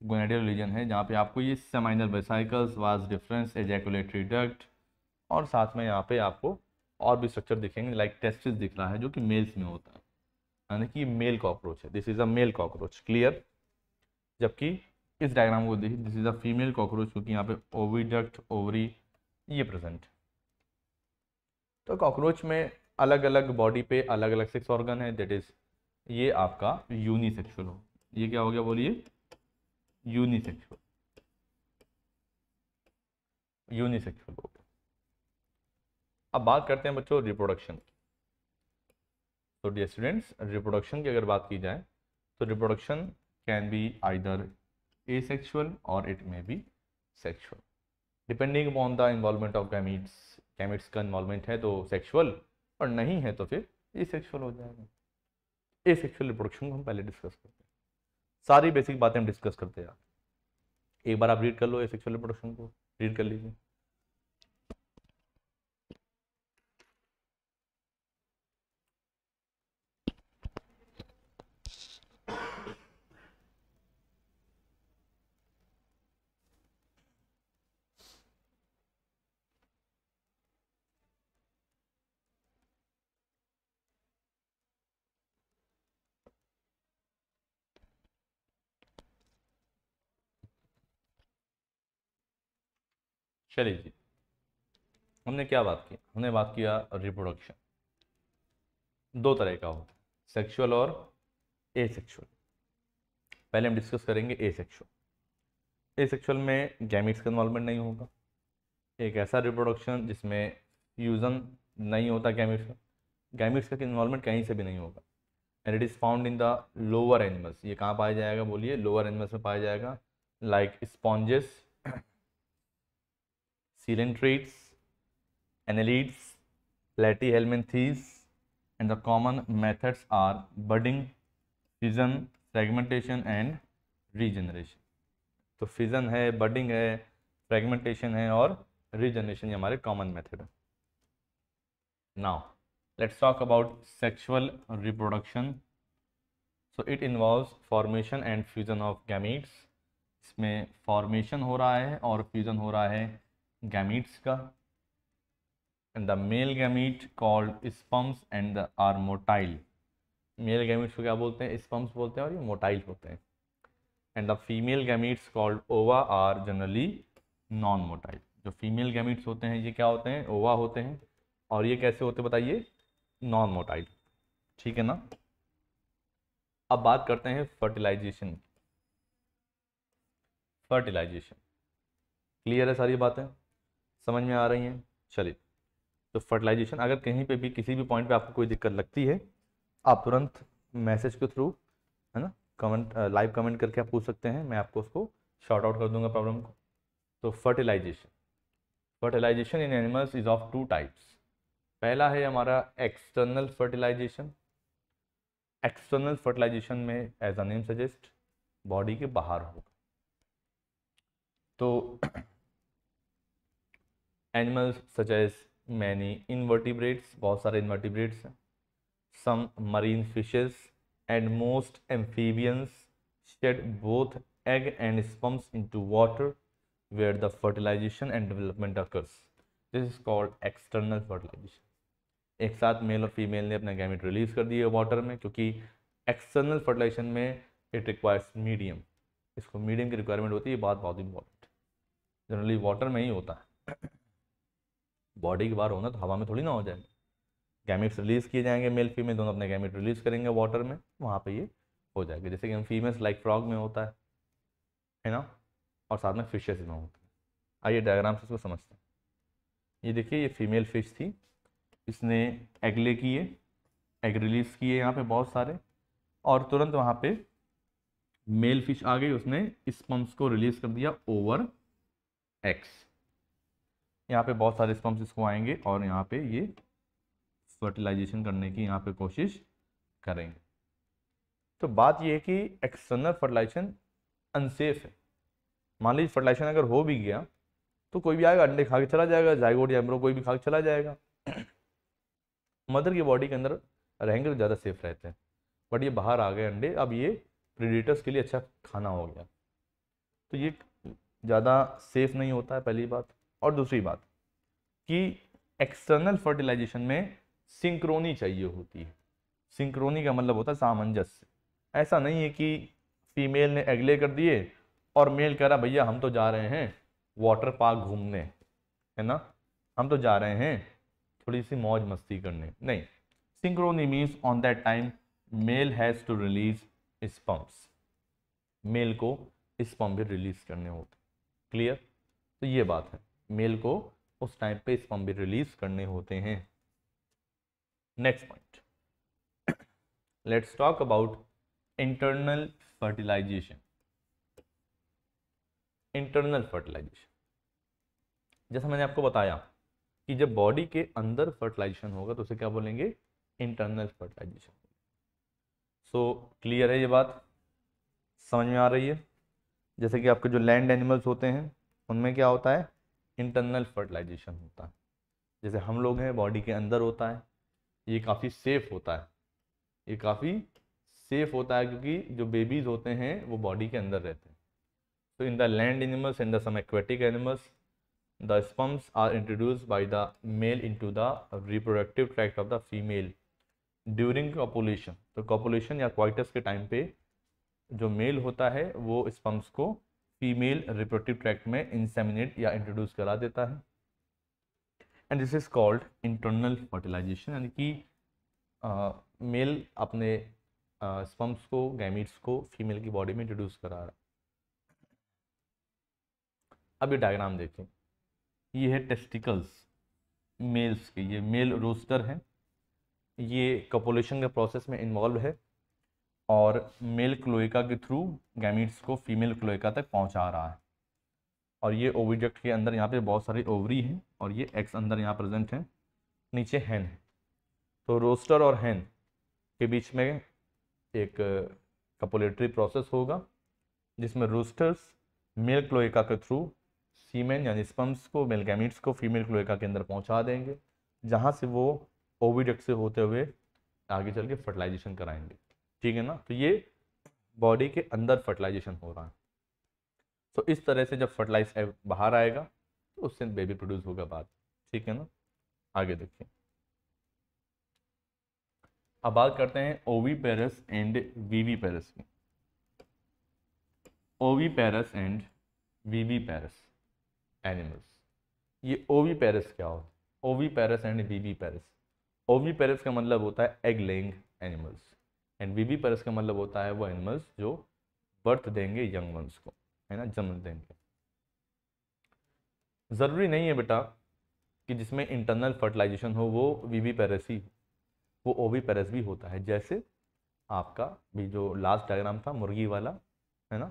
A: गोनेडियल रीजन है, जहाँ पे आपको ये seminal vesicles vas deferens ejaculatory duct और साथ में यहाँ पे आपको और भी स्ट्रक्चर दिखेंगे लाइक टेस्टिस दिख रहा है, जो कि मेल्स में होता है। यानी कि मेल कॉकरोच है। This is a male cockroach clear जबकि इस डायग्राम को देखिए this is a female cockroach क्योंकि यहाँ पे ओविडक्ट ओवरी ये प्रेजेंट तो कॉकरोच में अलग अलग बॉडी पे अलग अलग सेक्स ऑर्गन है दैट इज़ ये आपका यूनिसेक्सुअल हो। ये क्या हो गया बोलिए? यूनिसेक्सुअल यूनिसेक्सुअल हो गया। अब बात करते हैं बच्चों रिप्रोडक्शन तो डियर स्टूडेंट्स रिप्रोडक्शन की अगर बात की जाए तो reproduction can be either asexual और it may be sexual depending upon the involvement of gametes gametes का इन्वॉलमेंट है तो सेक्शुअल और नहीं है तो फिर ए सेक्शुअल हो जाएगा। ए सेक्शुअल रिप्रोडक्शन को हम पहले डिस्कस करते हैं। सारी बेसिक बातें हम डिस्कस करते हैं। एक बार आप रीड कर लो ए सेक्शुअल रिप्रोडक्शन को। रीड कर लीजिए। चलिए जी। हमने क्या बात की? हमने बात किया रिप्रोडक्शन दो तरह का होता है सेक्सुअल और ए सेक्सुअल पहले हम डिस्कस करेंगे ए सेक्सुअल ए सेक्सुअल में गैमिट्स का इन्वॉल्वमेंट नहीं होगा। एक ऐसा रिप्रोडक्शन जिसमें यूजन नहीं होता गैमिट्स का गैमिट्स का इन्वॉल्वमेंट कहीं से भी नहीं होगा। And it is found in the lower animals ये कहाँ पाया जाएगा? बोलिए लोअर एनिमल्स में पाया जाएगा। Like sponges coelentrates, annelids, platyhelminthes, and the common methods are budding, fission, fragmentation and regeneration. तो फिजन है बडिंग है फ्रेगमेंटेशन है और रीजनरेशन ये हमारे कॉमन मेथड है। Now let's talk about sexual reproduction so it involves formation and fusion of gametes इसमें formation हो रहा है और फ्यूजन हो रहा है। Gametes का and the male gamete called sperms and the are motile male gametes को क्या बोलते हैं स्पम्स बोलते हैं और ये मोटाइल होते हैं and the female gametes called ova are generally non motile जो फीमेल गैमीट्स होते हैं, ये क्या होते हैं? ओवा होते हैं। और ये कैसे होते बताइए? नॉन मोटाइल ठीक है ना? अब बात करते हैं फर्टिलाइजेशन फर्टिलाइजेशन क्लियर है सारी बातें? समझ में आ रही हैं? चलिए तो फर्टिलाइजेशन अगर कहीं पे भी, किसी भी पॉइंट पे आपको कोई दिक्कत लगती है, आप तुरंत मैसेज के थ्रू है ना कमेंट लाइव कमेंट करके आप पूछ सकते हैं, मैं आपको उसको शॉर्ट आउट कर दूँगा प्रॉब्लम को। तो fertilisation fertilisation in animals is of two types पहला है हमारा एक्सटर्नल फर्टिलाइजेशन एक्सटर्नल फर्टिलाइजेशन में as a name suggest body के बाहर होगा। तो animals such as many invertebrates बहुत सारे इनवर्टिब्रेट्स हैं some marine fishes and most amphibians shed both egg and sperms into water where the fertilization and development occurs. This is called external fertilization. एक साथ mail और female ने अपना gamete release कर दिए वाटर में क्योंकि एक्सटर्नल फर्टिलाइजेशन में इट रिक्वायर्स मीडियम इसको मीडियम की रिक्वायरमेंट होती है बात बहुत इंपॉर्टेंट जनरली वाटर में ही होता है बॉडी के बाहर होना तो हवा में थोड़ी ना हो जाएगा। गैमिट्स रिलीज़ किए जाएँगे मेल फीमेल दोनों अपने गैमिट रिलीज़ करेंगे वाटर में, वहाँ पे ये हो जाएगा। जैसे कि हम फीमेल्स लाइक फ्रॉग में होता है है ना? और साथ में फिशेस में होता है। आइए डायग्राम से इसको समझते हैं। ये देखिए, ये फीमेल फ़िश थी। इसने एग ले किए एग रिलीज़ किए यहाँ पे बहुत सारे, और तुरंत वहाँ पे मेल फ़िश आ गई। उसने स्पम्स को रिलीज़ कर दिया ओवर एक्स यहाँ पे बहुत सारे स्पम्स इसको आएँगे और यहाँ पे ये फर्टिलाइजेशन करने की यहाँ पे कोशिश करेंगे। तो बात ये है कि एक्सटर्नल फर्टिलाइजेशन अनसेफ है। मान लीजिए फर्टिलाइजेशन अगर हो भी गया तो कोई भी आएगा, अंडे खा के चला जाएगा जाइगोड एम्ब्रो कोई भी खा के चला जाएगा। मदर की बॉडी के अंदर रहेंगे तो ज़्यादा सेफ़ रहते हैं। बट ये बाहर आ गए अंडे, अब ये प्रीडेटर्स के लिए अच्छा खाना हो गया। तो ये ज़्यादा सेफ़ नहीं होता है, पहली बात। और दूसरी बात कि एक्सटर्नल फर्टिलाइजेशन में सिंक्रोनी चाहिए होती है। सिंक्रोनी का मतलब होता है सामंजस्य। ऐसा नहीं है कि फीमेल ने एगले कर दिए और मेल कह रहा, भैया, हम तो जा रहे हैं वाटर पार्क घूमने, है ना? हम तो जा रहे हैं थोड़ी सी मौज मस्ती करने। नहीं synchrony means on that time male has to release sperms male को स्पम्प भी रिलीज़ करने होते क्लियर तो ये बात है। मेल को उस टाइम पे स्पम्प भी रिलीज़ करने होते हैं। Next point let's talk about internal fertilisation internal fertilisation जैसा मैंने आपको बताया कि जब बॉडी के अंदर फर्टिलाइजेशन होगा तो उसे क्या बोलेंगे? इंटरनल फर्टिलाइजेशन सो क्लियर है ये बात? समझ में आ रही है? जैसे कि आपके जो लैंड एनिमल्स होते हैं, उनमें क्या होता है? इंटरनल फर्टिलाइजेशन होता है। जैसे हम लोग हैं बॉडी के अंदर होता है, ये काफ़ी सेफ़ होता है। ये काफ़ी सेफ़ होता है क्योंकि जो बेबीज़ होते हैं, वो बॉडी के अंदर रहते हैं। तो in the land animals in the some aquatic animals the sperms are introduce by the male into the reproductive tract of the female during copulation तो कॉपुलेशन या क्वाइटस के टाइम पे जो मेल होता है, वो स्पम्स को फीमेल रिप्रोडक्टिव ट्रैक्ट में इंसेमिनेट या इंट्रोड्यूस करा देता है। And this is called internal fertilization यानी कि मेल अपने स्पम्स को गैमिट्स को फीमेल की बॉडी में इंट्रोड्यूस करा रहा अब ये डायग्राम देखें। ये है टेस्टिकल्स मेल्स के, ये मेल रोस्टर है। ये कपोलेशन के प्रोसेस में इन्वॉल्व है। और मेल क्लोइका के थ्रू गैमिट्स को फीमेल क्लोइका तक पहुँचा रहा है। और ये ओविडक्ट के अंदर यहाँ पे बहुत सारे ओवरी हैं और ये एक्स अंदर यहाँ प्रेजेंट है। नीचे हैन है। तो रोस्टर और हैन के बीच में एक कपोलेटरी प्रोसेस होगा, जिसमें रोस्टर्स मेल क्लोइका के थ्रू सीमेन यानी स्पम्स को मेल गैमिट्स को फीमेल क्लोइका के अंदर पहुँचा देंगे, जहाँ से वो ओविडक्ट से होते हुए आगे चल के फर्टिलाइजेशन कराएँगे। ठीक है ना? तो ये बॉडी के अंदर फर्टिलाइजेशन हो रहा है। तो इस तरह से जब फर्टिलाइज बाहर आएगा तो उससे बेबी प्रोड्यूस होगा बाद। ठीक है ना? आगे देखिए। अब बात करते हैं ओवी पेरस एंड वीवी पेरस की। Oviparous and viviparous animals ये ओवी पेरस क्या होता है? ओवी पेरस एंड वीवी पेरस ओवी पेरस का मतलब होता है egg laying animals and viviparous का मतलब होता है वो एनिमल्स जो बर्थ देंगे यंग वंस को, है ना, जन्म देंगे। ज़रूरी नहीं है बेटा कि जिसमें इंटरनल फर्टिलाइजेशन हो, वो वीवी पेरस ही, वो ओवी पेरस भी होता है। जैसे आपका भी जो लास्ट डायग्राम था, मुर्गी वाला, है ना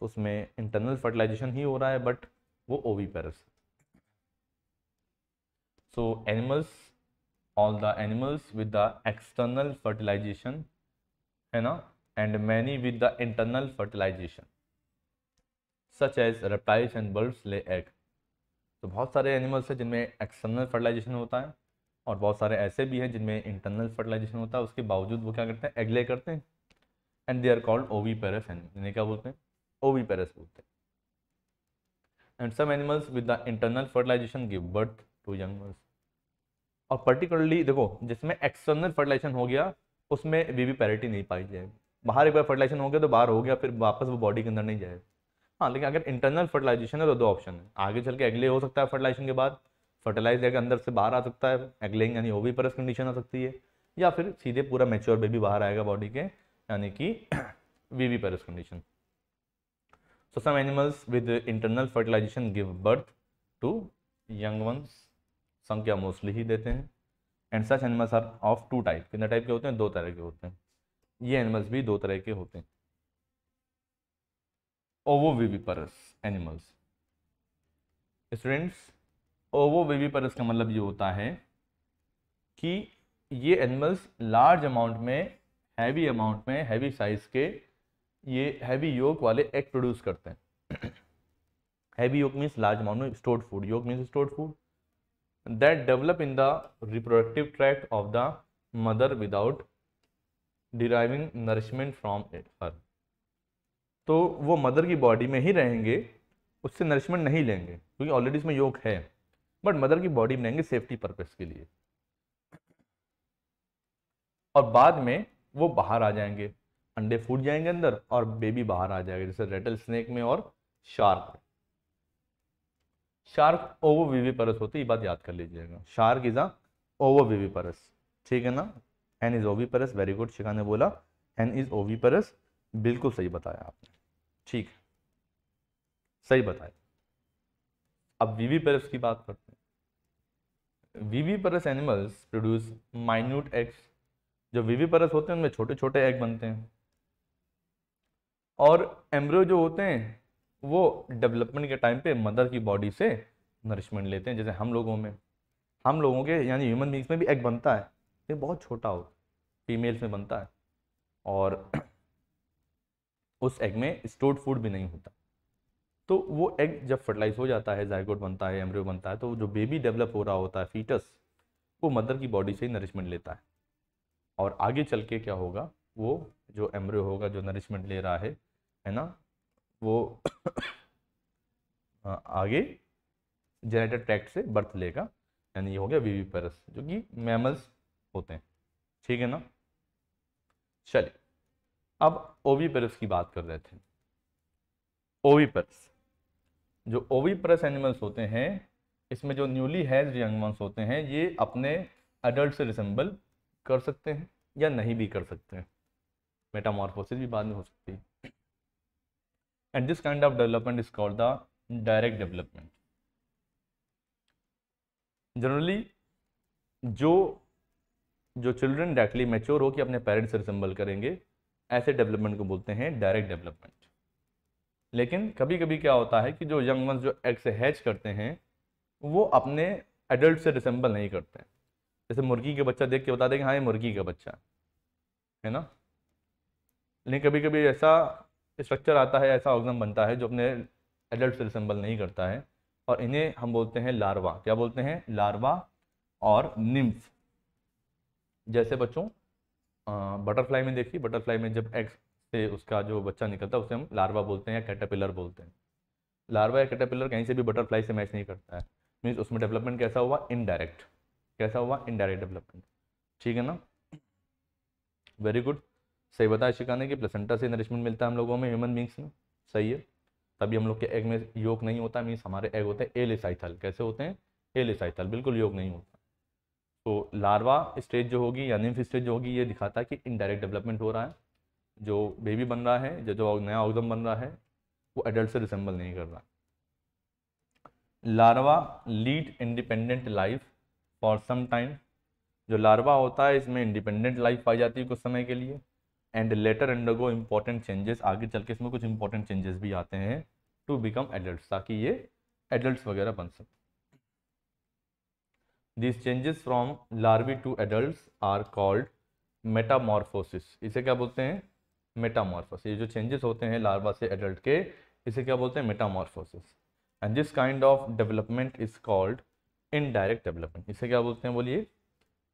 A: तो उसमें इंटरनल फर्टिलाइजेशन ही हो रहा है बट वो oviparous so animals all the animals with the external fertilization है ना? And many with the internal fertilization such as reptiles and birds lay egg तो बहुत सारे एनिमल्स हैं जिनमें एक्सटर्नल फर्टिलाइजेशन होता है और बहुत सारे ऐसे भी हैं जिनमें इंटरनल फर्टिलाइजेशन होता है। उसके बावजूद वो क्या करते हैं? एग ले करते हैं। एंड दे आर कॉल्ड ओवी पेरस इन्हें क्या बोलते हैं? ओवी पेरस बोलते हैं। And some animals with the internal fertilization give birth to young और पर्टिकुलरली देखो, जिसमें एक्सटर्नल फर्टिलाइजेशन हो गया उसमें वीवी पैरिटी नहीं पाई जाएगी बाहर एक बार फर्टिलाइजेशन हो गया तो बाहर हो गया, फिर वापस वो बॉडी के अंदर नहीं जाएगा हाँ लेकिन अगर इंटरनल फर्टिलाइजेशन है तो दो ऑप्शन है। आगे चल के एगले हो सकता है फर्टिलाइजेशन के बाद फर्टिलाइज एग अंदर से बाहर आ सकता है एगलेइंग यानी ओवी परस कंडीशन आ सकती है, या फिर सीधे पूरा मेच्योर बेबी बाहर आएगा बॉडी के, यानी कि viviparous condition so some animals with internal fertilization give birth to young ones संख्या मोस्टली ही देते हैं। And such animals are of two type कितने टाइप के होते हैं? दो तरह के होते हैं। ये एनिमल्स भी दो तरह के होते हैं। ओवो ओवोविविपरस एनिमल्स स्टूडेंट्स ओवो ओवोविविपरस का मतलब ये होता है कि ये एनिमल्स लार्ज अमाउंट में हैवी अमाउंट में हैवी साइज़ के ये हैवी योग वाले एग प्रोड्यूस करते हैं। Heavy yolk means large amount में stored food yolk means stored food that develop in the reproductive tract of the mother without deriving nourishment from her. तो वो मदर की बॉडी में ही रहेंगे, उससे नरिशमेंट नहीं लेंगे, क्योंकि ऑलरेडी इसमें योग है। बट मदर की बॉडी में रहेंगे सेफ्टी पर्पज के लिए। और बाद में वो बाहर आ जाएँगे, अंडे फूट जाएँगे अंदर और बेबी बाहर आ जाएगा, जैसे रेटल स्नेक में और शार्क शार्क ओवो परस होती है, ये बात याद कर लीजिएगा। शार्क इज़ अ परस ठीक है ना? एन इज़ ओवी परस वेरी गुड शिखा ने बोला। एन इज़ ओवी परस बिल्कुल सही बताया आपने। ठीक। सही बताया। अब वीवी परस की बात करते हैं। Viviparous animals produce minute eggs जो वीवी परस होते हैं, उनमें छोटे छोटे एग बनते हैं। और एम्ब्रियो जो होते हैं वो डेवलपमेंट के टाइम पे मदर की बॉडी से नरिशमेंट लेते हैं, जैसे हम लोगों में। हम लोगों के, यानी ह्यूमन बींग्स में भी एग बनता है ये बहुत छोटा होता है फीमेल्स में बनता है। और उस एग में स्टोर्ड फ़ूड भी नहीं होता। तो वो एग जब फर्टिलाइज हो जाता है जायकोट बनता है एम्ब्रियो बनता है तो जो बेबी डेवलप हो रहा होता है फीटस वो मदर की बॉडी से ही नरिशमेंट लेता है। और आगे चल के क्या होगा? वो जो एम्ब्रियो होगा, जो नरिशमेंट ले रहा है है ना? वो आगे जेनेटेड ट्रैक्ट से बर्थ लेगा, यानी ये हो गया वीवी परस जो कि मैमल्स होते हैं। ठीक है ना? चलिए, अब ओवीपरस की बात कर रहे थे। ओवीपरस जो ओवीपरस एनिमल्स होते हैं, इसमें जो न्यूली हैज़ यंग वंस होते हैं, ये अपने अडल्ट से रिसेंबल कर सकते हैं या नहीं भी कर सकते हैं। मेटामॉर्फोसिस भी बाद में हो सकती है। And this kind of development is called the direct development generally जो जो चिल्ड्रन डायरेक्टली मेच्योर हो कि अपने पेरेंट्स से रिसेंबल करेंगे, ऐसे डेवलपमेंट को बोलते हैं डायरेक्ट डेवलपमेंट लेकिन कभी कभी क्या होता है कि जो यंग वंस जो एग हैच करते हैं, वो अपने एडल्ट से रिसेंबल नहीं करते जैसे मुर्गी के बच्चा देख के बता दें कि हाँ ये मुर्गी का बच्चा है ना? लेकिन कभी कभी ऐसा स्ट्रक्चर आता है, ऐसा ऑर्गन बनता है जो अपने एडल्ट से रिसम्बल नहीं करता है। और इन्हें हम बोलते हैं लार्वा क्या बोलते हैं? लार्वा और निम्फ जैसे बच्चों बटरफ्लाई में देखिए बटरफ्लाई में जब एग्स से उसका जो बच्चा निकलता है, उसे हम लार्वा बोलते हैं या कैटापिलर बोलते हैं। लार्वा या कैटापिलर कहीं से भी बटरफ्लाई से मैच नहीं करता है। मीन्स उसमें डेवलपमेंट कैसा हुआ? इनडायरेक्ट कैसा हुआ? इनडायरेक्ट डेवलपमेंट ठीक है ना? वेरी गुड सही बताया शिका ने कि प्लेसेंटा से नरिशमेंट मिलता है हम लोगों में ह्यूमन बींग्स में? सही है। तभी हम लोग के एग में योग नहीं होता मीन्स हमारे एग होते हैं एलिसाइथल कैसे होते हैं? एलिसाइथल बिल्कुल योग नहीं होता। तो लार्वा स्टेज जो होगी या निम्फ स्टेज जो होगी, ये दिखाता है कि इनडायरेक्ट डेवलपमेंट हो रहा है। जो बेबी बन रहा है, जो जो नया ऑर्गन बन रहा है, वो एडल्ट से रिसेंबल नहीं कर रहा। Larva lead independent life for some time जो लार्वा होता है, इसमें इंडिपेंडेंट लाइफ पाई जाती है कुछ समय के लिए। And later undergo important changes आगे चल के इसमें कुछ इंपॉर्टेंट चेंजेस भी आते हैं टू बिकम एडल्ट ताकि ये एडल्ट वगैरह बन सके। This changes from larvae to adult are called metamorphosis इसे क्या बोलते हैं? मेटामॉर्फोसिस ये जो चेंजेस होते हैं लार्वा से एडल्ट के, इसे क्या बोलते हैं? Metamorphosis and this kind of development is called indirect development इसे क्या बोलते हैं? बोलिए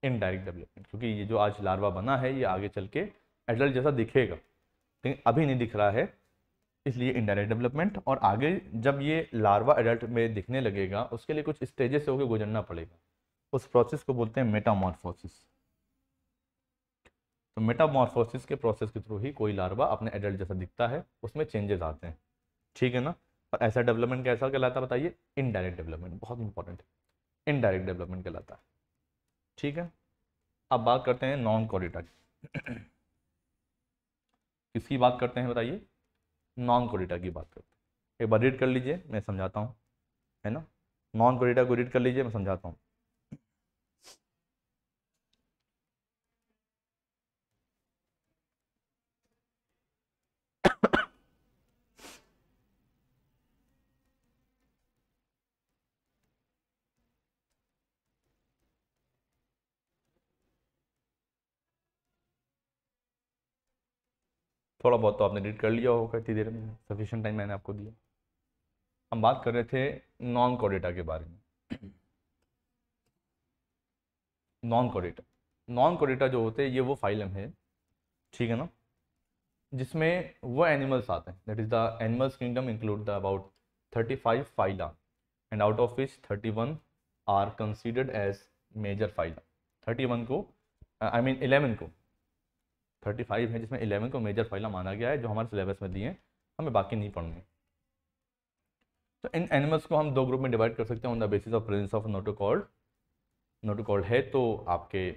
A: इनडायरेक्ट डेवलपमेंट क्योंकि ये जो आज लार्वा बना है, ये आगे चल के एडल्ट जैसा दिखेगा, लेकिन अभी नहीं दिख रहा है, इसलिए इंडायरेक्ट डेवलपमेंट और आगे जब ये लार्वा एडल्ट में दिखने लगेगा, उसके लिए कुछ स्टेजेस से होकर गुजरना पड़ेगा। उस प्रोसेस को बोलते हैं मेटामॉर्फोसिस तो मेटामॉर्फोसिस के प्रोसेस के थ्रू ही कोई लार्वा अपने एडल्ट जैसा दिखता है, उसमें चेंजेस आते हैं। ठीक है ना? और ऐसा डेवलपमेंट कैसा कहलाता है बताइए? इनडायरेक्ट डेवलपमेंट बहुत इंपॉर्टेंट है इनडायरेक्ट डेवलपमेंट कहलाता है। ठीक है? अब बात करते हैं नॉन कोरिटा की किसकी बात करते हैं बताइए? नॉन कोरिटा की बात करते हैं। एक बार रीड कर लीजिए, मैं समझाता हूँ। है ना? नॉन कोरिटा को रीड कर लीजिए, मैं समझाता हूँ। थोड़ा बहुत तो आपने रीड कर लिया होगा इतनी देर में। सफिशेंट टाइम मैंने आपको दिया। हम बात कर रहे थे नॉन कोडेटा के बारे में। नॉन कोडेटा नॉन कोडेटा जो होते हैं, ये वो फाइलम है, ठीक है ना? जिसमें वो एनिमल्स आते हैं। That is the animals kingdom include the about thirty five phyla and out of which thirty one are considered as major phyla thirty one को आई मीन इलेवन को। थर्टी फाइव है, जिसमें इलेवन को major phylum माना गया है, जो हमारे सिलेबस में दिए हैं, हमें बाकी नहीं पढ़ने। तो इन एनिमल्स को हम दो ग्रुप में डिवाइड कर सकते हैं, on the basis of presence of notochord. Notochord है तो आपके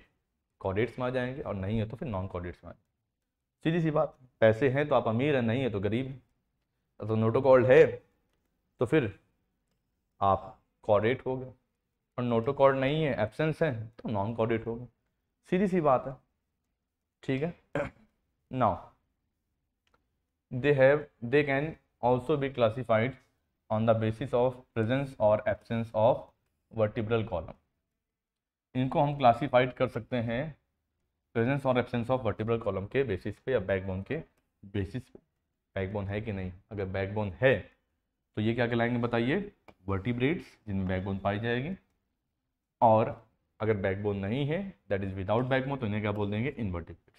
A: कॉर्डेट्स में आ जाएँगे, और नहीं है तो फिर नॉन कॉर्डेट्स में आ जाएँगे। सीधी सी बात, पैसे हैं तो आप अमीर हैं, नहीं है तो गरीब हैं। तो नोटोकॉल्ड है तो फिर आप कॉर्डेट हो गए। और नोटोकॉर्ड नहीं है, एब्सेंस है तो नॉन कॉर्डेट हो गए। सीधी सी बात है, ठीक है? Now they have they can also be classified on the basis of presence और एब्सेंस ऑफ़ वर्टिब्रल कॉलम इनको हम क्लासीफाइड कर सकते हैं प्रेजेंस और एब्सेंस ऑफ़ वर्टिब्रल कॉलम के बेसिस पे या बैकबोन के बेसिस पे। बैकबोन है कि नहीं? अगर बैकबोन है तो ये क्या कहलाएँगे बताइए? वर्टिब्रेट्स जिनमें बैकबोन पाई जाएगी। और अगर बैकबोन नहीं है दैट इज़ विदाउट बैकबोन तो इन्हें क्या बोल देंगे? इनवर्टिब्रेट्स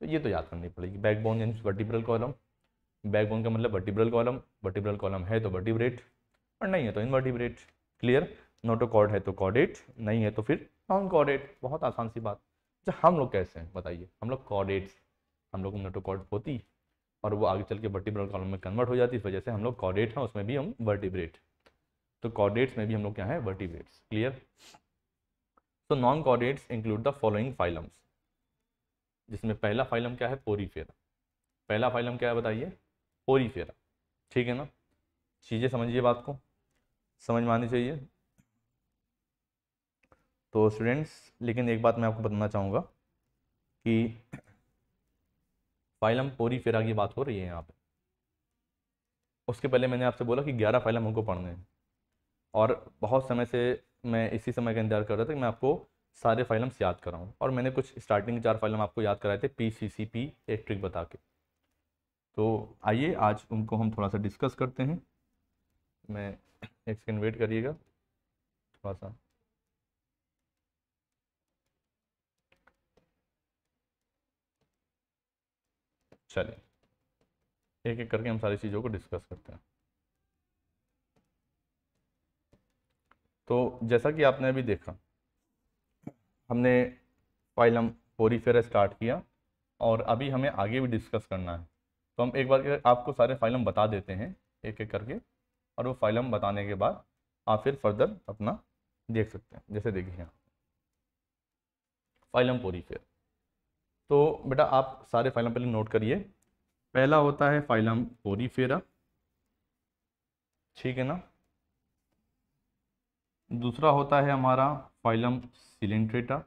A: तो ये तो याद करनी पड़ेगी। बैकबोन यानी वर्टिब्रल कॉलम बैकबोन का मतलब वर्टिब्रल कॉलम वर्टिब्रल कॉलम है तो वर्टिब्रेट और नहीं है तो इनवर्टिब्रेट क्लियर नोटोकॉर्ड है तो कॉर्डेट नहीं है तो फिर नॉन कॉर्डेट बहुत आसान सी बात। अच्छा हम लोग कैसे हैं? बताइए। हम लोग कॉर्डेट्स हम लोग नोटोकॉर्ड होती और वो आगे चल के वर्टिब्रल कॉलम में कन्वर्ट हो जाती है इस वजह से हम लोग कॉर्डेट हैं, उसमें भी हम वर्टिब्रेट तो कॉर्डेट्स में भी हम लोग क्या है? वर्टिब्रेट्स क्लियर तो non chordates include the following phylums जिसमें पहला फाइलम क्या है? पोरीफेरा पहला फाइलम क्या है बताइए? पोरीफेरा ठीक है ना? चीज़ें समझिए बात को। समझ में आनी चाहिए। तो स्टूडेंट्स लेकिन एक बात मैं आपको बताना चाहूँगा कि फाइलम पोरीफेरा की बात हो रही है यहाँ पे। उसके पहले मैंने आपसे बोला कि 11 फाइलम हमको पढ़ने हैं। और बहुत समय से मैं इसी समय का इंतज़ार कर रहा था कि मैं आपको सारे फाइलम्स याद कराऊँ। और मैंने कुछ स्टार्टिंग चार फाइलम आपको याद कराए थे पी सी सी पी एक ट्रिक बता के। तो आइए, आज उनको हम थोड़ा सा डिस्कस करते हैं। मैं एक सेकेंड वेट करिएगा। थोड़ा सा। चलिए। एक एक करके हम सारी चीज़ों को डिस्कस करते हैं। तो जैसा कि आपने अभी देखा हमने फाइलम पोरीफेरा स्टार्ट किया और अभी हमें आगे भी डिस्कस करना है। तो हम एक बार आपको सारे फाइलम बता देते हैं, एक एक करके और वो फाइलम बताने के बाद आप फिर फर्दर अपना देख सकते हैं। जैसे देखिए यहाँ। फाइलम पोरीफेरा तो बेटा आप सारे फाइलम पहले नोट करिए। पहला होता है फाइलम पोरीफेरा ठीक है ना? दूसरा होता है हमारा फाइलम सिलेंट्रेटा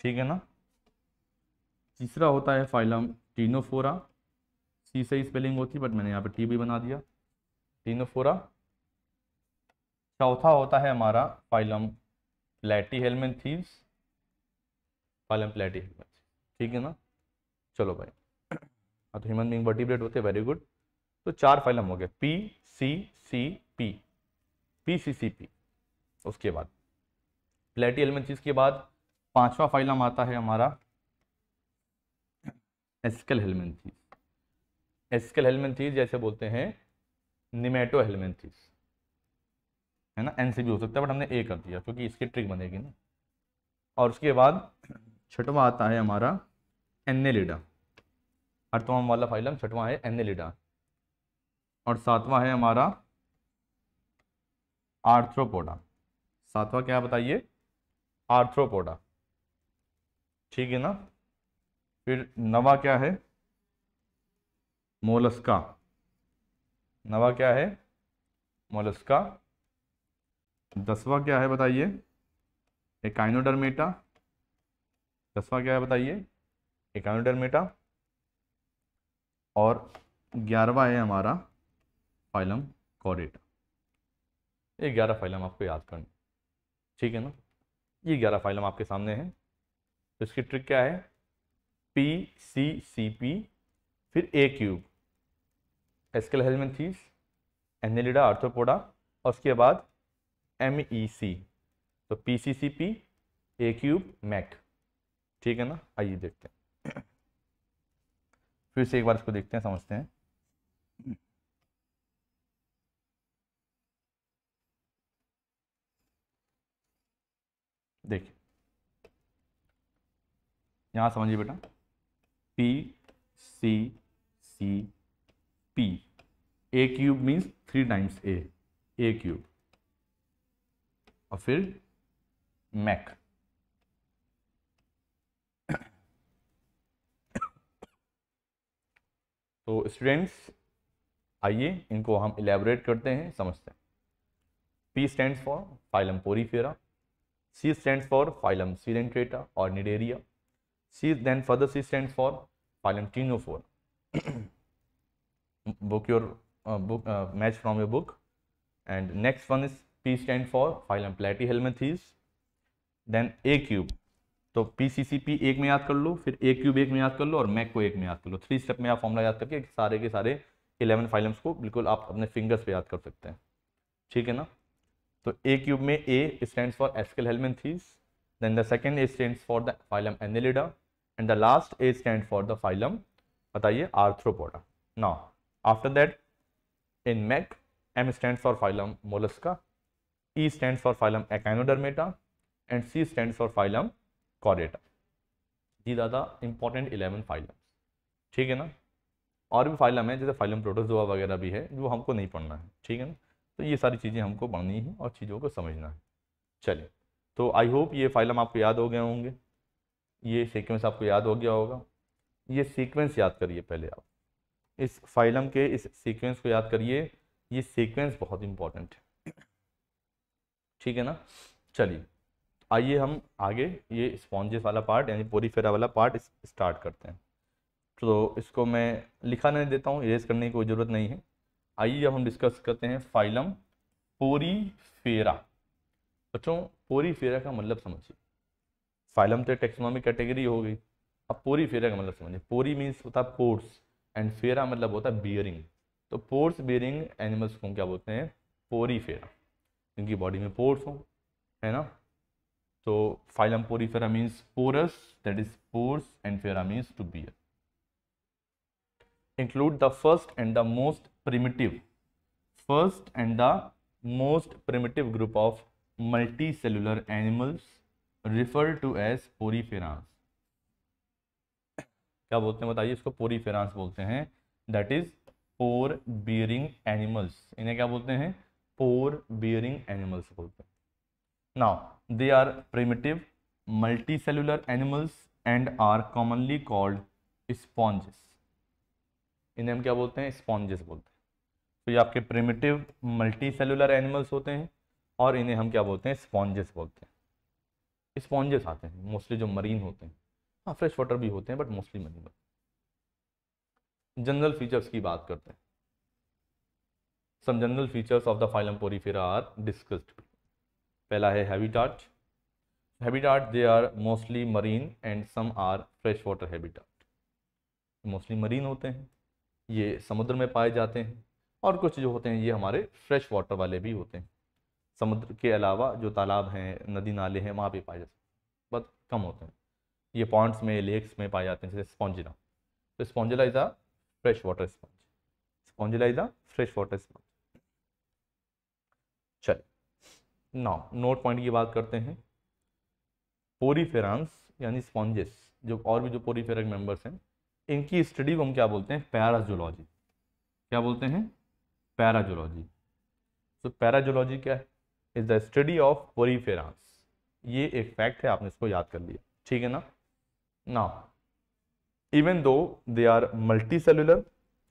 A: ठीक है ना? तीसरा होता है फाइलम टीनोफोरा सी सही स्पेलिंग होती बट मैंने यहाँ पे टी भी बना दिया। टीनोफोरा चौथा होता है हमारा फाइलम प्लेटी हेलमेन थीव्स। फाइलम प्लेटी हेलमेन ठीक है ना? चलो भाई। हाँ तो ह्यूमन बींग वर्टिब्रेट होते वेरी गुड तो चार फाइलम हो गए P C C P P C C P उसके बाद। प्लेटी एलिमेंट्स के बाद पांचवा फाइलम आता है हमारा एस्कल हेलमेंथीस एस्कल हेलमेंथीस जैसे बोलते हैं निमेटो हेलमेंथीस है ना? एन भी हो सकता है बट हमने ए कर दिया, क्योंकि इसकी ट्रिक बनेगी ना। और उसके बाद छठवा आता है हमारा एनेलिडा अर्थवाम वाला फाइलम छठवां है एनेलिडा और सातवां है हमारा आर्थ्रोपोडा सातवां क्या बताइए? आर्थ्रोपोडा ठीक है ना? फिर नवा क्या है? मोलस्का। नवा क्या है? मोलस्का। दसवा क्या है बताइए? एकाइनोडर्मेटा। दसवा क्या है बताइए? एकाइनोडर्मेटा। और ग्यारहवा है हमारा फाइलम कॉरेटा। ये ग्यारह फाइलम आपको याद करनी। ठीक है ना? ये ग्यारह फाइलम आपके सामने हैं। तो इसकी ट्रिक क्या है? पी सी सी पी फिर A cube Aschelminthes Annelida Arthropoda और उसके बाद एम ई सी तो P C C P A cube mac ठीक है ना? आइए देखते हैं। फिर से एक बार इसको देखते हैं, समझते हैं। देखिए। यहाँ समझिए बेटा। P C C P A cube means three times A A cube और फिर मैक तो स्टूडेंट्स आइए, इनको हम इलेबोरेट करते हैं, समझते हैं। P stands for phylum Porifera. C stands for phylum Sedentrata or Nidaria. C then further C stands for phylum Ctenophora. book your uh, book uh, match from your book. And next one is P stands for phylum Platyhelminthes. Then A cube. तो P C C P एक में याद कर लो फिर A cube एक में याद कर लो और मैक को एक में याद कर लो थ्री स्टेप में आप फॉर्मूला याद करके सारे के सारे इलेवन फाइलम्स को बिल्कुल आप अपने फिंगर्स पे याद कर सकते हैं ठीक है ना तो ए क्यूब में A stands for Aschelminthes then the second A stands for the phylum Annelida and the last A stand for the phylum बताइए Arthropoda now after that in mac M stands for phylum Mollusca E stands for phylum Echinodermata and C stands for phylum कॉडेटा जी दादा important eleven phylum ठीक है ना? और भी phylum है, जैसे फाइलम प्रोटोजोआ वगैरह भी है, जो हमको नहीं पढ़ना है। ठीक है ना? तो ये सारी चीज़ें हमको पढ़नी है और चीज़ों को समझना है। चलिए तो आई होप ये फाइलम आपको याद हो गए होंगे। ये सीक्वेंस आपको याद हो गया होगा। ये सीक्वेंस याद करिए पहले आप। इस फाइलम के इस सीक्वेंस को याद करिए। ये सीक्वेंस बहुत इंपॉर्टेंट है। ठीक है ना? चलिए, आइए हम आगे ये स्पॉन्जेस वाला पार्ट यानी पोरीफेरा वाला पार्ट स्टार्ट करते हैं। तो इसको मैं लिखा नहीं देता हूँ इरेज करने की कोई ज़रूरत नहीं है। आइए अब हम डिस्कस करते हैं फाइलम पोरीफेरा बच्चों पोरीफेरा का मतलब समझिए। फाइलम तो टेक्सोनॉमिक कैटेगरी हो गई। अब पोरीफेरा का मतलब समझिए। पोरी मीन्स होता है पोर्स एंड फेरा मतलब होता है बियरिंग तो पोर्स बियरिंग एनिमल्स को क्या बोलते हैं? पोरीफेरा जिनकी बॉडी में पोर्स हो, है ना? तो phylum Porifera means porus that is pores and fera means to bear include the first and the most primitive first and the most primitive group of multicellular animals referred to as poriferans क्या बोलते हैं बताइए इसको poriferans बोलते हैं that is pore bearing animals इन्हें क्या बोलते हैं पोर बियरिंग एनिमल्स बोलते हैं now they are primitive multicellular animals and are commonly called sponges इन्हें हम क्या बोलते हैं? स्पॉन्जेस बोलते हैं। तो ये आपके प्रिमिटिव मल्टी सेलुलर एनिमल्स होते हैं और इन्हें हम क्या बोलते हैं? स्पॉन्जेस बोलते हैं। स्पॉन्जेस आते हैं मोस्टली जो मरीन होते हैं। हाँ फ्रेश वाटर भी होते हैं but mostly marine general features की बात करते हैं। Some general features of the phylum Porifera are discussed पहला है habitat habitat they are mostly marine and some are fresh water habitat mostly marine होते हैं। ये समुद्र में पाए जाते हैं और कुछ जो होते हैं, ये हमारे फ्रेश वाटर वाले भी होते हैं। समुद्र के अलावा जो तालाब हैं, नदी नाले हैं, वहाँ भी पाए जाते हैं। बहुत कम होते हैं। ये पॉइंट्स में लेक्स में पाए जाते हैं, जैसे स्पॉन्जिला तो Spongilla is a fresh water sponge Spongilla is a fresh water sponge चलिए। नाउ नोट पॉइंट की बात करते हैं। पोरीफेरांस यानी स्पॉन्जेस जो और भी जो पोरीफेरक मेंबर्स हैं इनकी स्टडी को हम क्या बोलते हैं? पैराजोलॉजी। क्या बोलते हैं? पैराजोलॉजी। तो पैराजोलॉजी क्या है? Is the study of poriferans ये एक फैक्ट है, आपने इसको याद कर लिया। ठीक है ना? ना even though they are multi cellular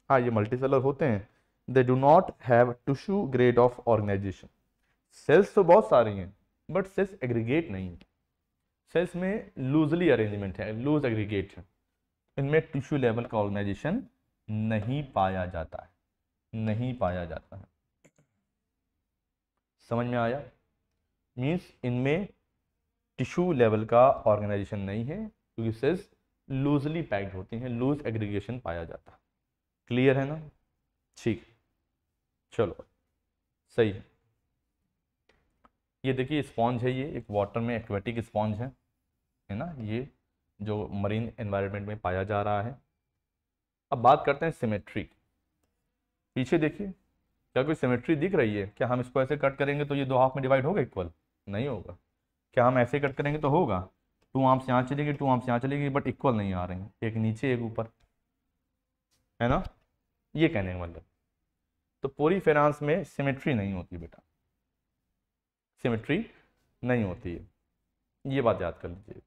A: हाँ ये मल्टी सेलुलर होते हैं they do not have tissue grade of organisation cells तो बहुत सारी हैं बट सेल्स एग्रीगेट नहीं है। सेल्स में लूजली अरेंजमेंट है लूज एग्रीगेट है। इनमें टिश्यू लेवल का ऑर्गेनाइजेशन नहीं पाया जाता है, नहीं पाया जाता है। समझ में आया? मीन्स इनमें टिश्यू लेवल का ऑर्गेनाइजेशन नहीं है क्योंकि सेल्स लूजली पैक्ड होती हैं लूज एग्रीगेशन पाया जाता है। क्लियर है ना? ठीक। चलो, सही है। ये देखिए स्पॉन्ज है ये, एक वाटर में एक्वेटिक स्पॉन्ज है है ना? ये जो मरीन एनवायरनमेंट में पाया जा रहा है। अब बात करते हैं सिमेट्री पीछे देखिए, क्या कोई सिमेट्री दिख रही है? क्या हम इसको ऐसे कट करेंगे तो ये दो हाफ़ में डिवाइड होगा इक्वल नहीं होगा। क्या हम ऐसे कट करेंगे तो होगा? टू आर्म्स यहाँ चलेगी टू आर्म्स यहाँ चलेगी बट इक्वल नहीं आ रही। एक नीचे, एक ऊपर। है ना? ये कहने का मतलब। तो पूरी फाइनेंस में सिमेट्री नहीं होती बेटा। सिमेट्री नहीं होती है। ये बात याद कर लीजिए।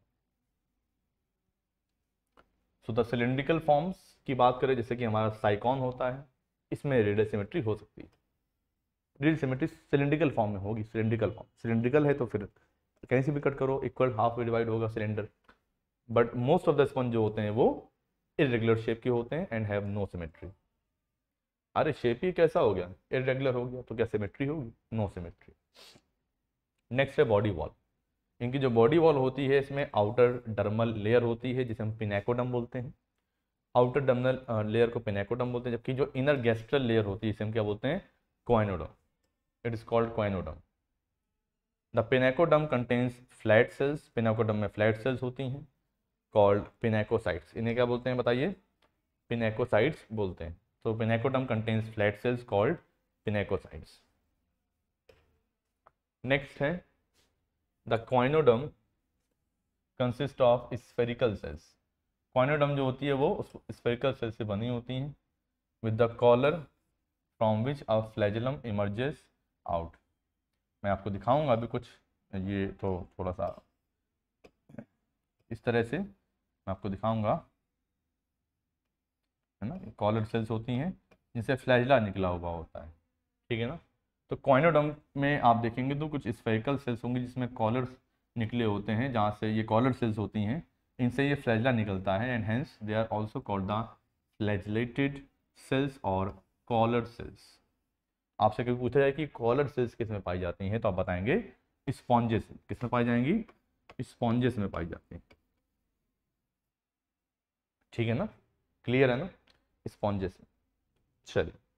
A: सो द सिलेंड्रिकल फॉर्म्स की बात करें, जैसे कि हमारा साइकॉन होता है, इसमें रेडियल सिमेट्री हो सकती है। रेडियल सिमेट्री सिलेंड्रिकल फॉर्म में होगी सिलेंड्रिकल फॉर्म सिलेंड्रिकल है तो फिर कहीं से भी कट करो इक्वल हाफ़ डिवाइड होगा cylinder but most of the sponge जो होते हैं, वो इरेगुलर शेप के होते हैं एंड हैव नो सिमेट्री अरे शेप ही कैसा हो गया? इरेगुलर हो गया तो क्या सिमेट्री होगी? नो सिमेट्री नेक्स्ट है बॉडी वॉल इनकी जो बॉडी वॉल होती है, इसमें आउटर डर्मल लेयर होती है, जिसे हम पिनेकोडम बोलते हैं। आउटर डर्मल लेयर को पिनेकोडम बोलते हैं, जबकि जो इनर गैस्ट्रल लेयर होती है, इसे हम क्या बोलते हैं? Choanoderm it is called choanoderm the pinacoderm contains flat cells pinacoderm में फ्लैट सेल्स होती हैं कॉल्ड पिनेकोसाइट्स इन्हें क्या बोलते हैं, बताइए? पिनेकोसाइट्स बोलते हैं। तो pinacoderm contains flat cells called pinacocytes next है the choanoderm consist of spherical cells choanoderm जो होती है वो स्फेरिकल सेल से बनी होती हैं with the collar from which a flagellum emerges out मैं आपको दिखाऊँगा अभी कुछ, ये तो थोड़ा सा इस तरह से मैं आपको दिखाऊँगा। है ना? कॉलर सेल्स होती हैं, जिनसे फ्लैजला निकला हुआ होता है। ठीक है ना? तो कॉइनोडम में आप देखेंगे तो कुछ स्फेरिकल सेल्स होंगे जिसमें कॉलर्स निकले होते हैं, जहाँ से ये कॉलर सेल्स होती हैं, इनसे ये फ्लैजला निकलता है and hence they are also called the flagellated cells और कॉलर सेल्स आपसे कभी पूछा जाए कि कॉलर सेल्स किसमें पाई जाती हैं तो आप बताएँगे स्पॉन्जेस किसमें पाई जाएँगी? स्पॉन्जेस में पाई जाती हैं। ठीक है ना? क्लियर है ना? स्पॉन्जेस में। चलिए।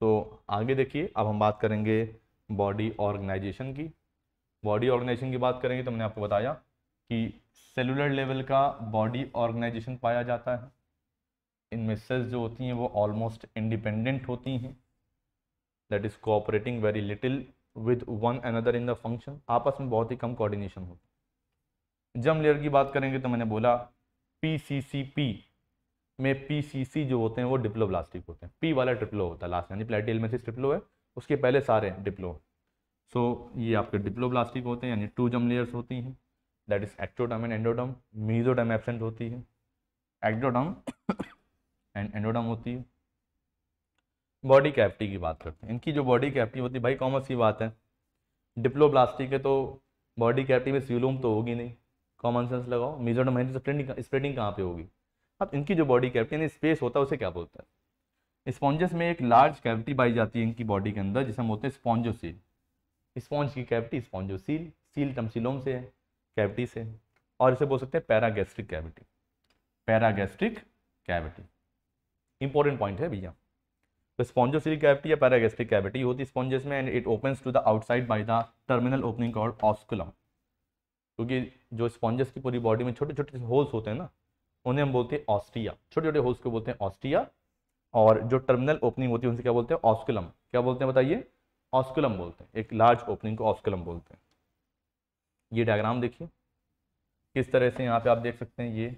A: तो आगे देखिए, अब हम बात करेंगे बॉडी ऑर्गेनाइजेशन की। बॉडी ऑर्गेनाइजेशन की बात करेंगे तो मैंने आपको बताया कि सेलुलर लेवल का बॉडी ऑर्गेनाइजेशन पाया जाता है। इनमें सेल्स जो होती हैं वो ऑलमोस्ट इंडिपेंडेंट होती हैं। That is cooperating very little with one another in the function आपस में बहुत ही कम कोऑर्डिनेशन होती है। जम लेयर की बात करेंगे तो मैंने बोला पी सी सी पी में पीसीसी जो होते हैं वो डिप्लो डिप्लोब्लास्टिक होते हैं। पी वाला ट्रिप्लो होता है लास्ट यानी प्लेटियल में से ट्रिप्लो है उसके पहले सारे डिप्लो सो so, ये आपके डिप्लो डिप्लोब्लास्टिक होते हैं यानी टू जम लेयर्स होती हैं। That is ectoderm and endoderm mesoderm absent होती है। एक्टोडम एंड एंडोडम होती है। बॉडी कैविटी की बात करते हैं। इनकी जो बॉडी कैविटी होती है भाई कॉमन सी बात है। डिप्लोब्लास्टिक है तो बॉडी कैविटी में सीलूम तो होगी नहीं। कॉमन सेंस लगाओ। मीजोडम है तो स्प्रेडिंग स्प्रेडिंग कहाँ पे होगी? अब इनकी जो बॉडी कैविटी यानी स्पेस होता है, उसे क्या बोलते हैं? स्पॉन्जेस में एक लार्ज कैविटी पाई जाती है इनकी बॉडी के अंदर, जिसे हम बोलते हैं स्पॉन्जोसील स्पॉन्ज की कैविटी स्पॉन्जोसील सील टमसिलोम से है कैविटी से और इसे बोल सकते हैं paragastric cavity paragastric cavity important point है भैया. तो स्पॉन्जोसील कैविटी या पैरागैस्ट्रिक कैविटी होती है स्पॉन्जेस में and it opens to the outside by the terminal opening called osculum क्योंकि जो स्पॉन्जेस की पूरी बॉडी में छोटे छोटे होल्स होते हैं ना उन्हें हम बोलते हैं ऑस्ट्रिया छोटे छोटे होल्स को बोलते हैं ऑस्ट्रिया और जो टर्मिनल ओपनिंग होती है, उनसे क्या बोलते हैं? ऑस्कुलम। क्या बोलते हैं बताइए? ऑस्कुलम बोलते हैं। एक लार्ज ओपनिंग को ऑस्कुलम बोलते हैं। ये डायग्राम देखिए। किस तरह से यहाँ पे आप देख सकते हैं ये।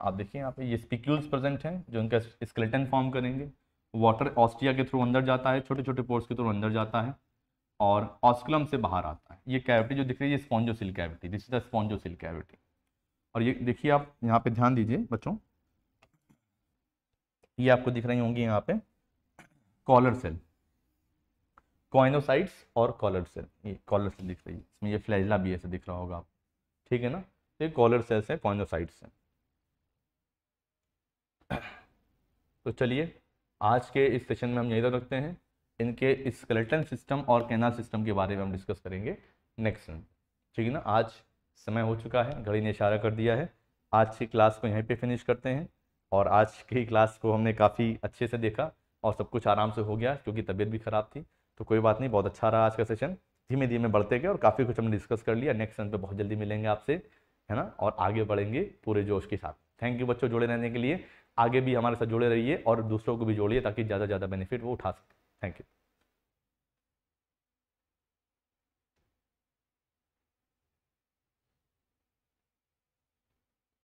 A: आप देखिए यहाँ पे ये स्पिक्यूल्स प्रेजेंट हैं, जो उनका स्केलेटन फॉर्म करेंगे। वाटर ऑस्ट्रिया के थ्रू अंदर जाता है छोटे छोटे पोर्स के थ्रू अंदर जाता है और ऑस्कुलम से बाहर आता है। ये कैविटी जो दिख रही है spongocoel cavity. This is the spongocoel cavity. और ये देखिए आप यहाँ पे ध्यान दीजिए बच्चों। ये आपको दिख रही होंगी यहाँ पे कॉलर सेल। कॉइनोसाइट्स और कॉलर सेल। ये कॉलर सेल दिख रही है। इसमें ये फ्लैजला भी ऐसे दिख रहा होगा। आप ठीक है ना? ये कॉलर सेल्स हैं, कॉइनोसाइट्स हैं। तो चलिए, आज के इस सेशन में हम यही तक रखते हैं। इनके स्केलेटन सिस्टम और कैनाल सिस्टम के बारे में हम डिस्कस करेंगे नेक्स्ट ठीक है ना? आज समय हो चुका है घड़ी ने इशारा कर दिया है। आज की क्लास को यहीं पे फिनिश करते हैं और आज की क्लास को हमने काफ़ी अच्छे से देखा और सब कुछ आराम से हो गया, क्योंकि तबीयत भी ख़राब थी। तो कोई बात नहीं, बहुत अच्छा रहा आज का सेशन धीमे धीमे बढ़ते गए और काफ़ी कुछ हमने डिस्कस कर लिया। नेक्स्ट सेशन पे बहुत जल्दी मिलेंगे आपसे, है ना? और आगे बढ़ेंगे पूरे जोश के साथ। थैंक यू बच्चों जुड़े रहने के लिए। आगे भी हमारे साथ जुड़े रहिए और दूसरों को भी जोड़िए ताकि ज़्यादा ज़्यादा बेनिफिट वो उठा सकें। Thank you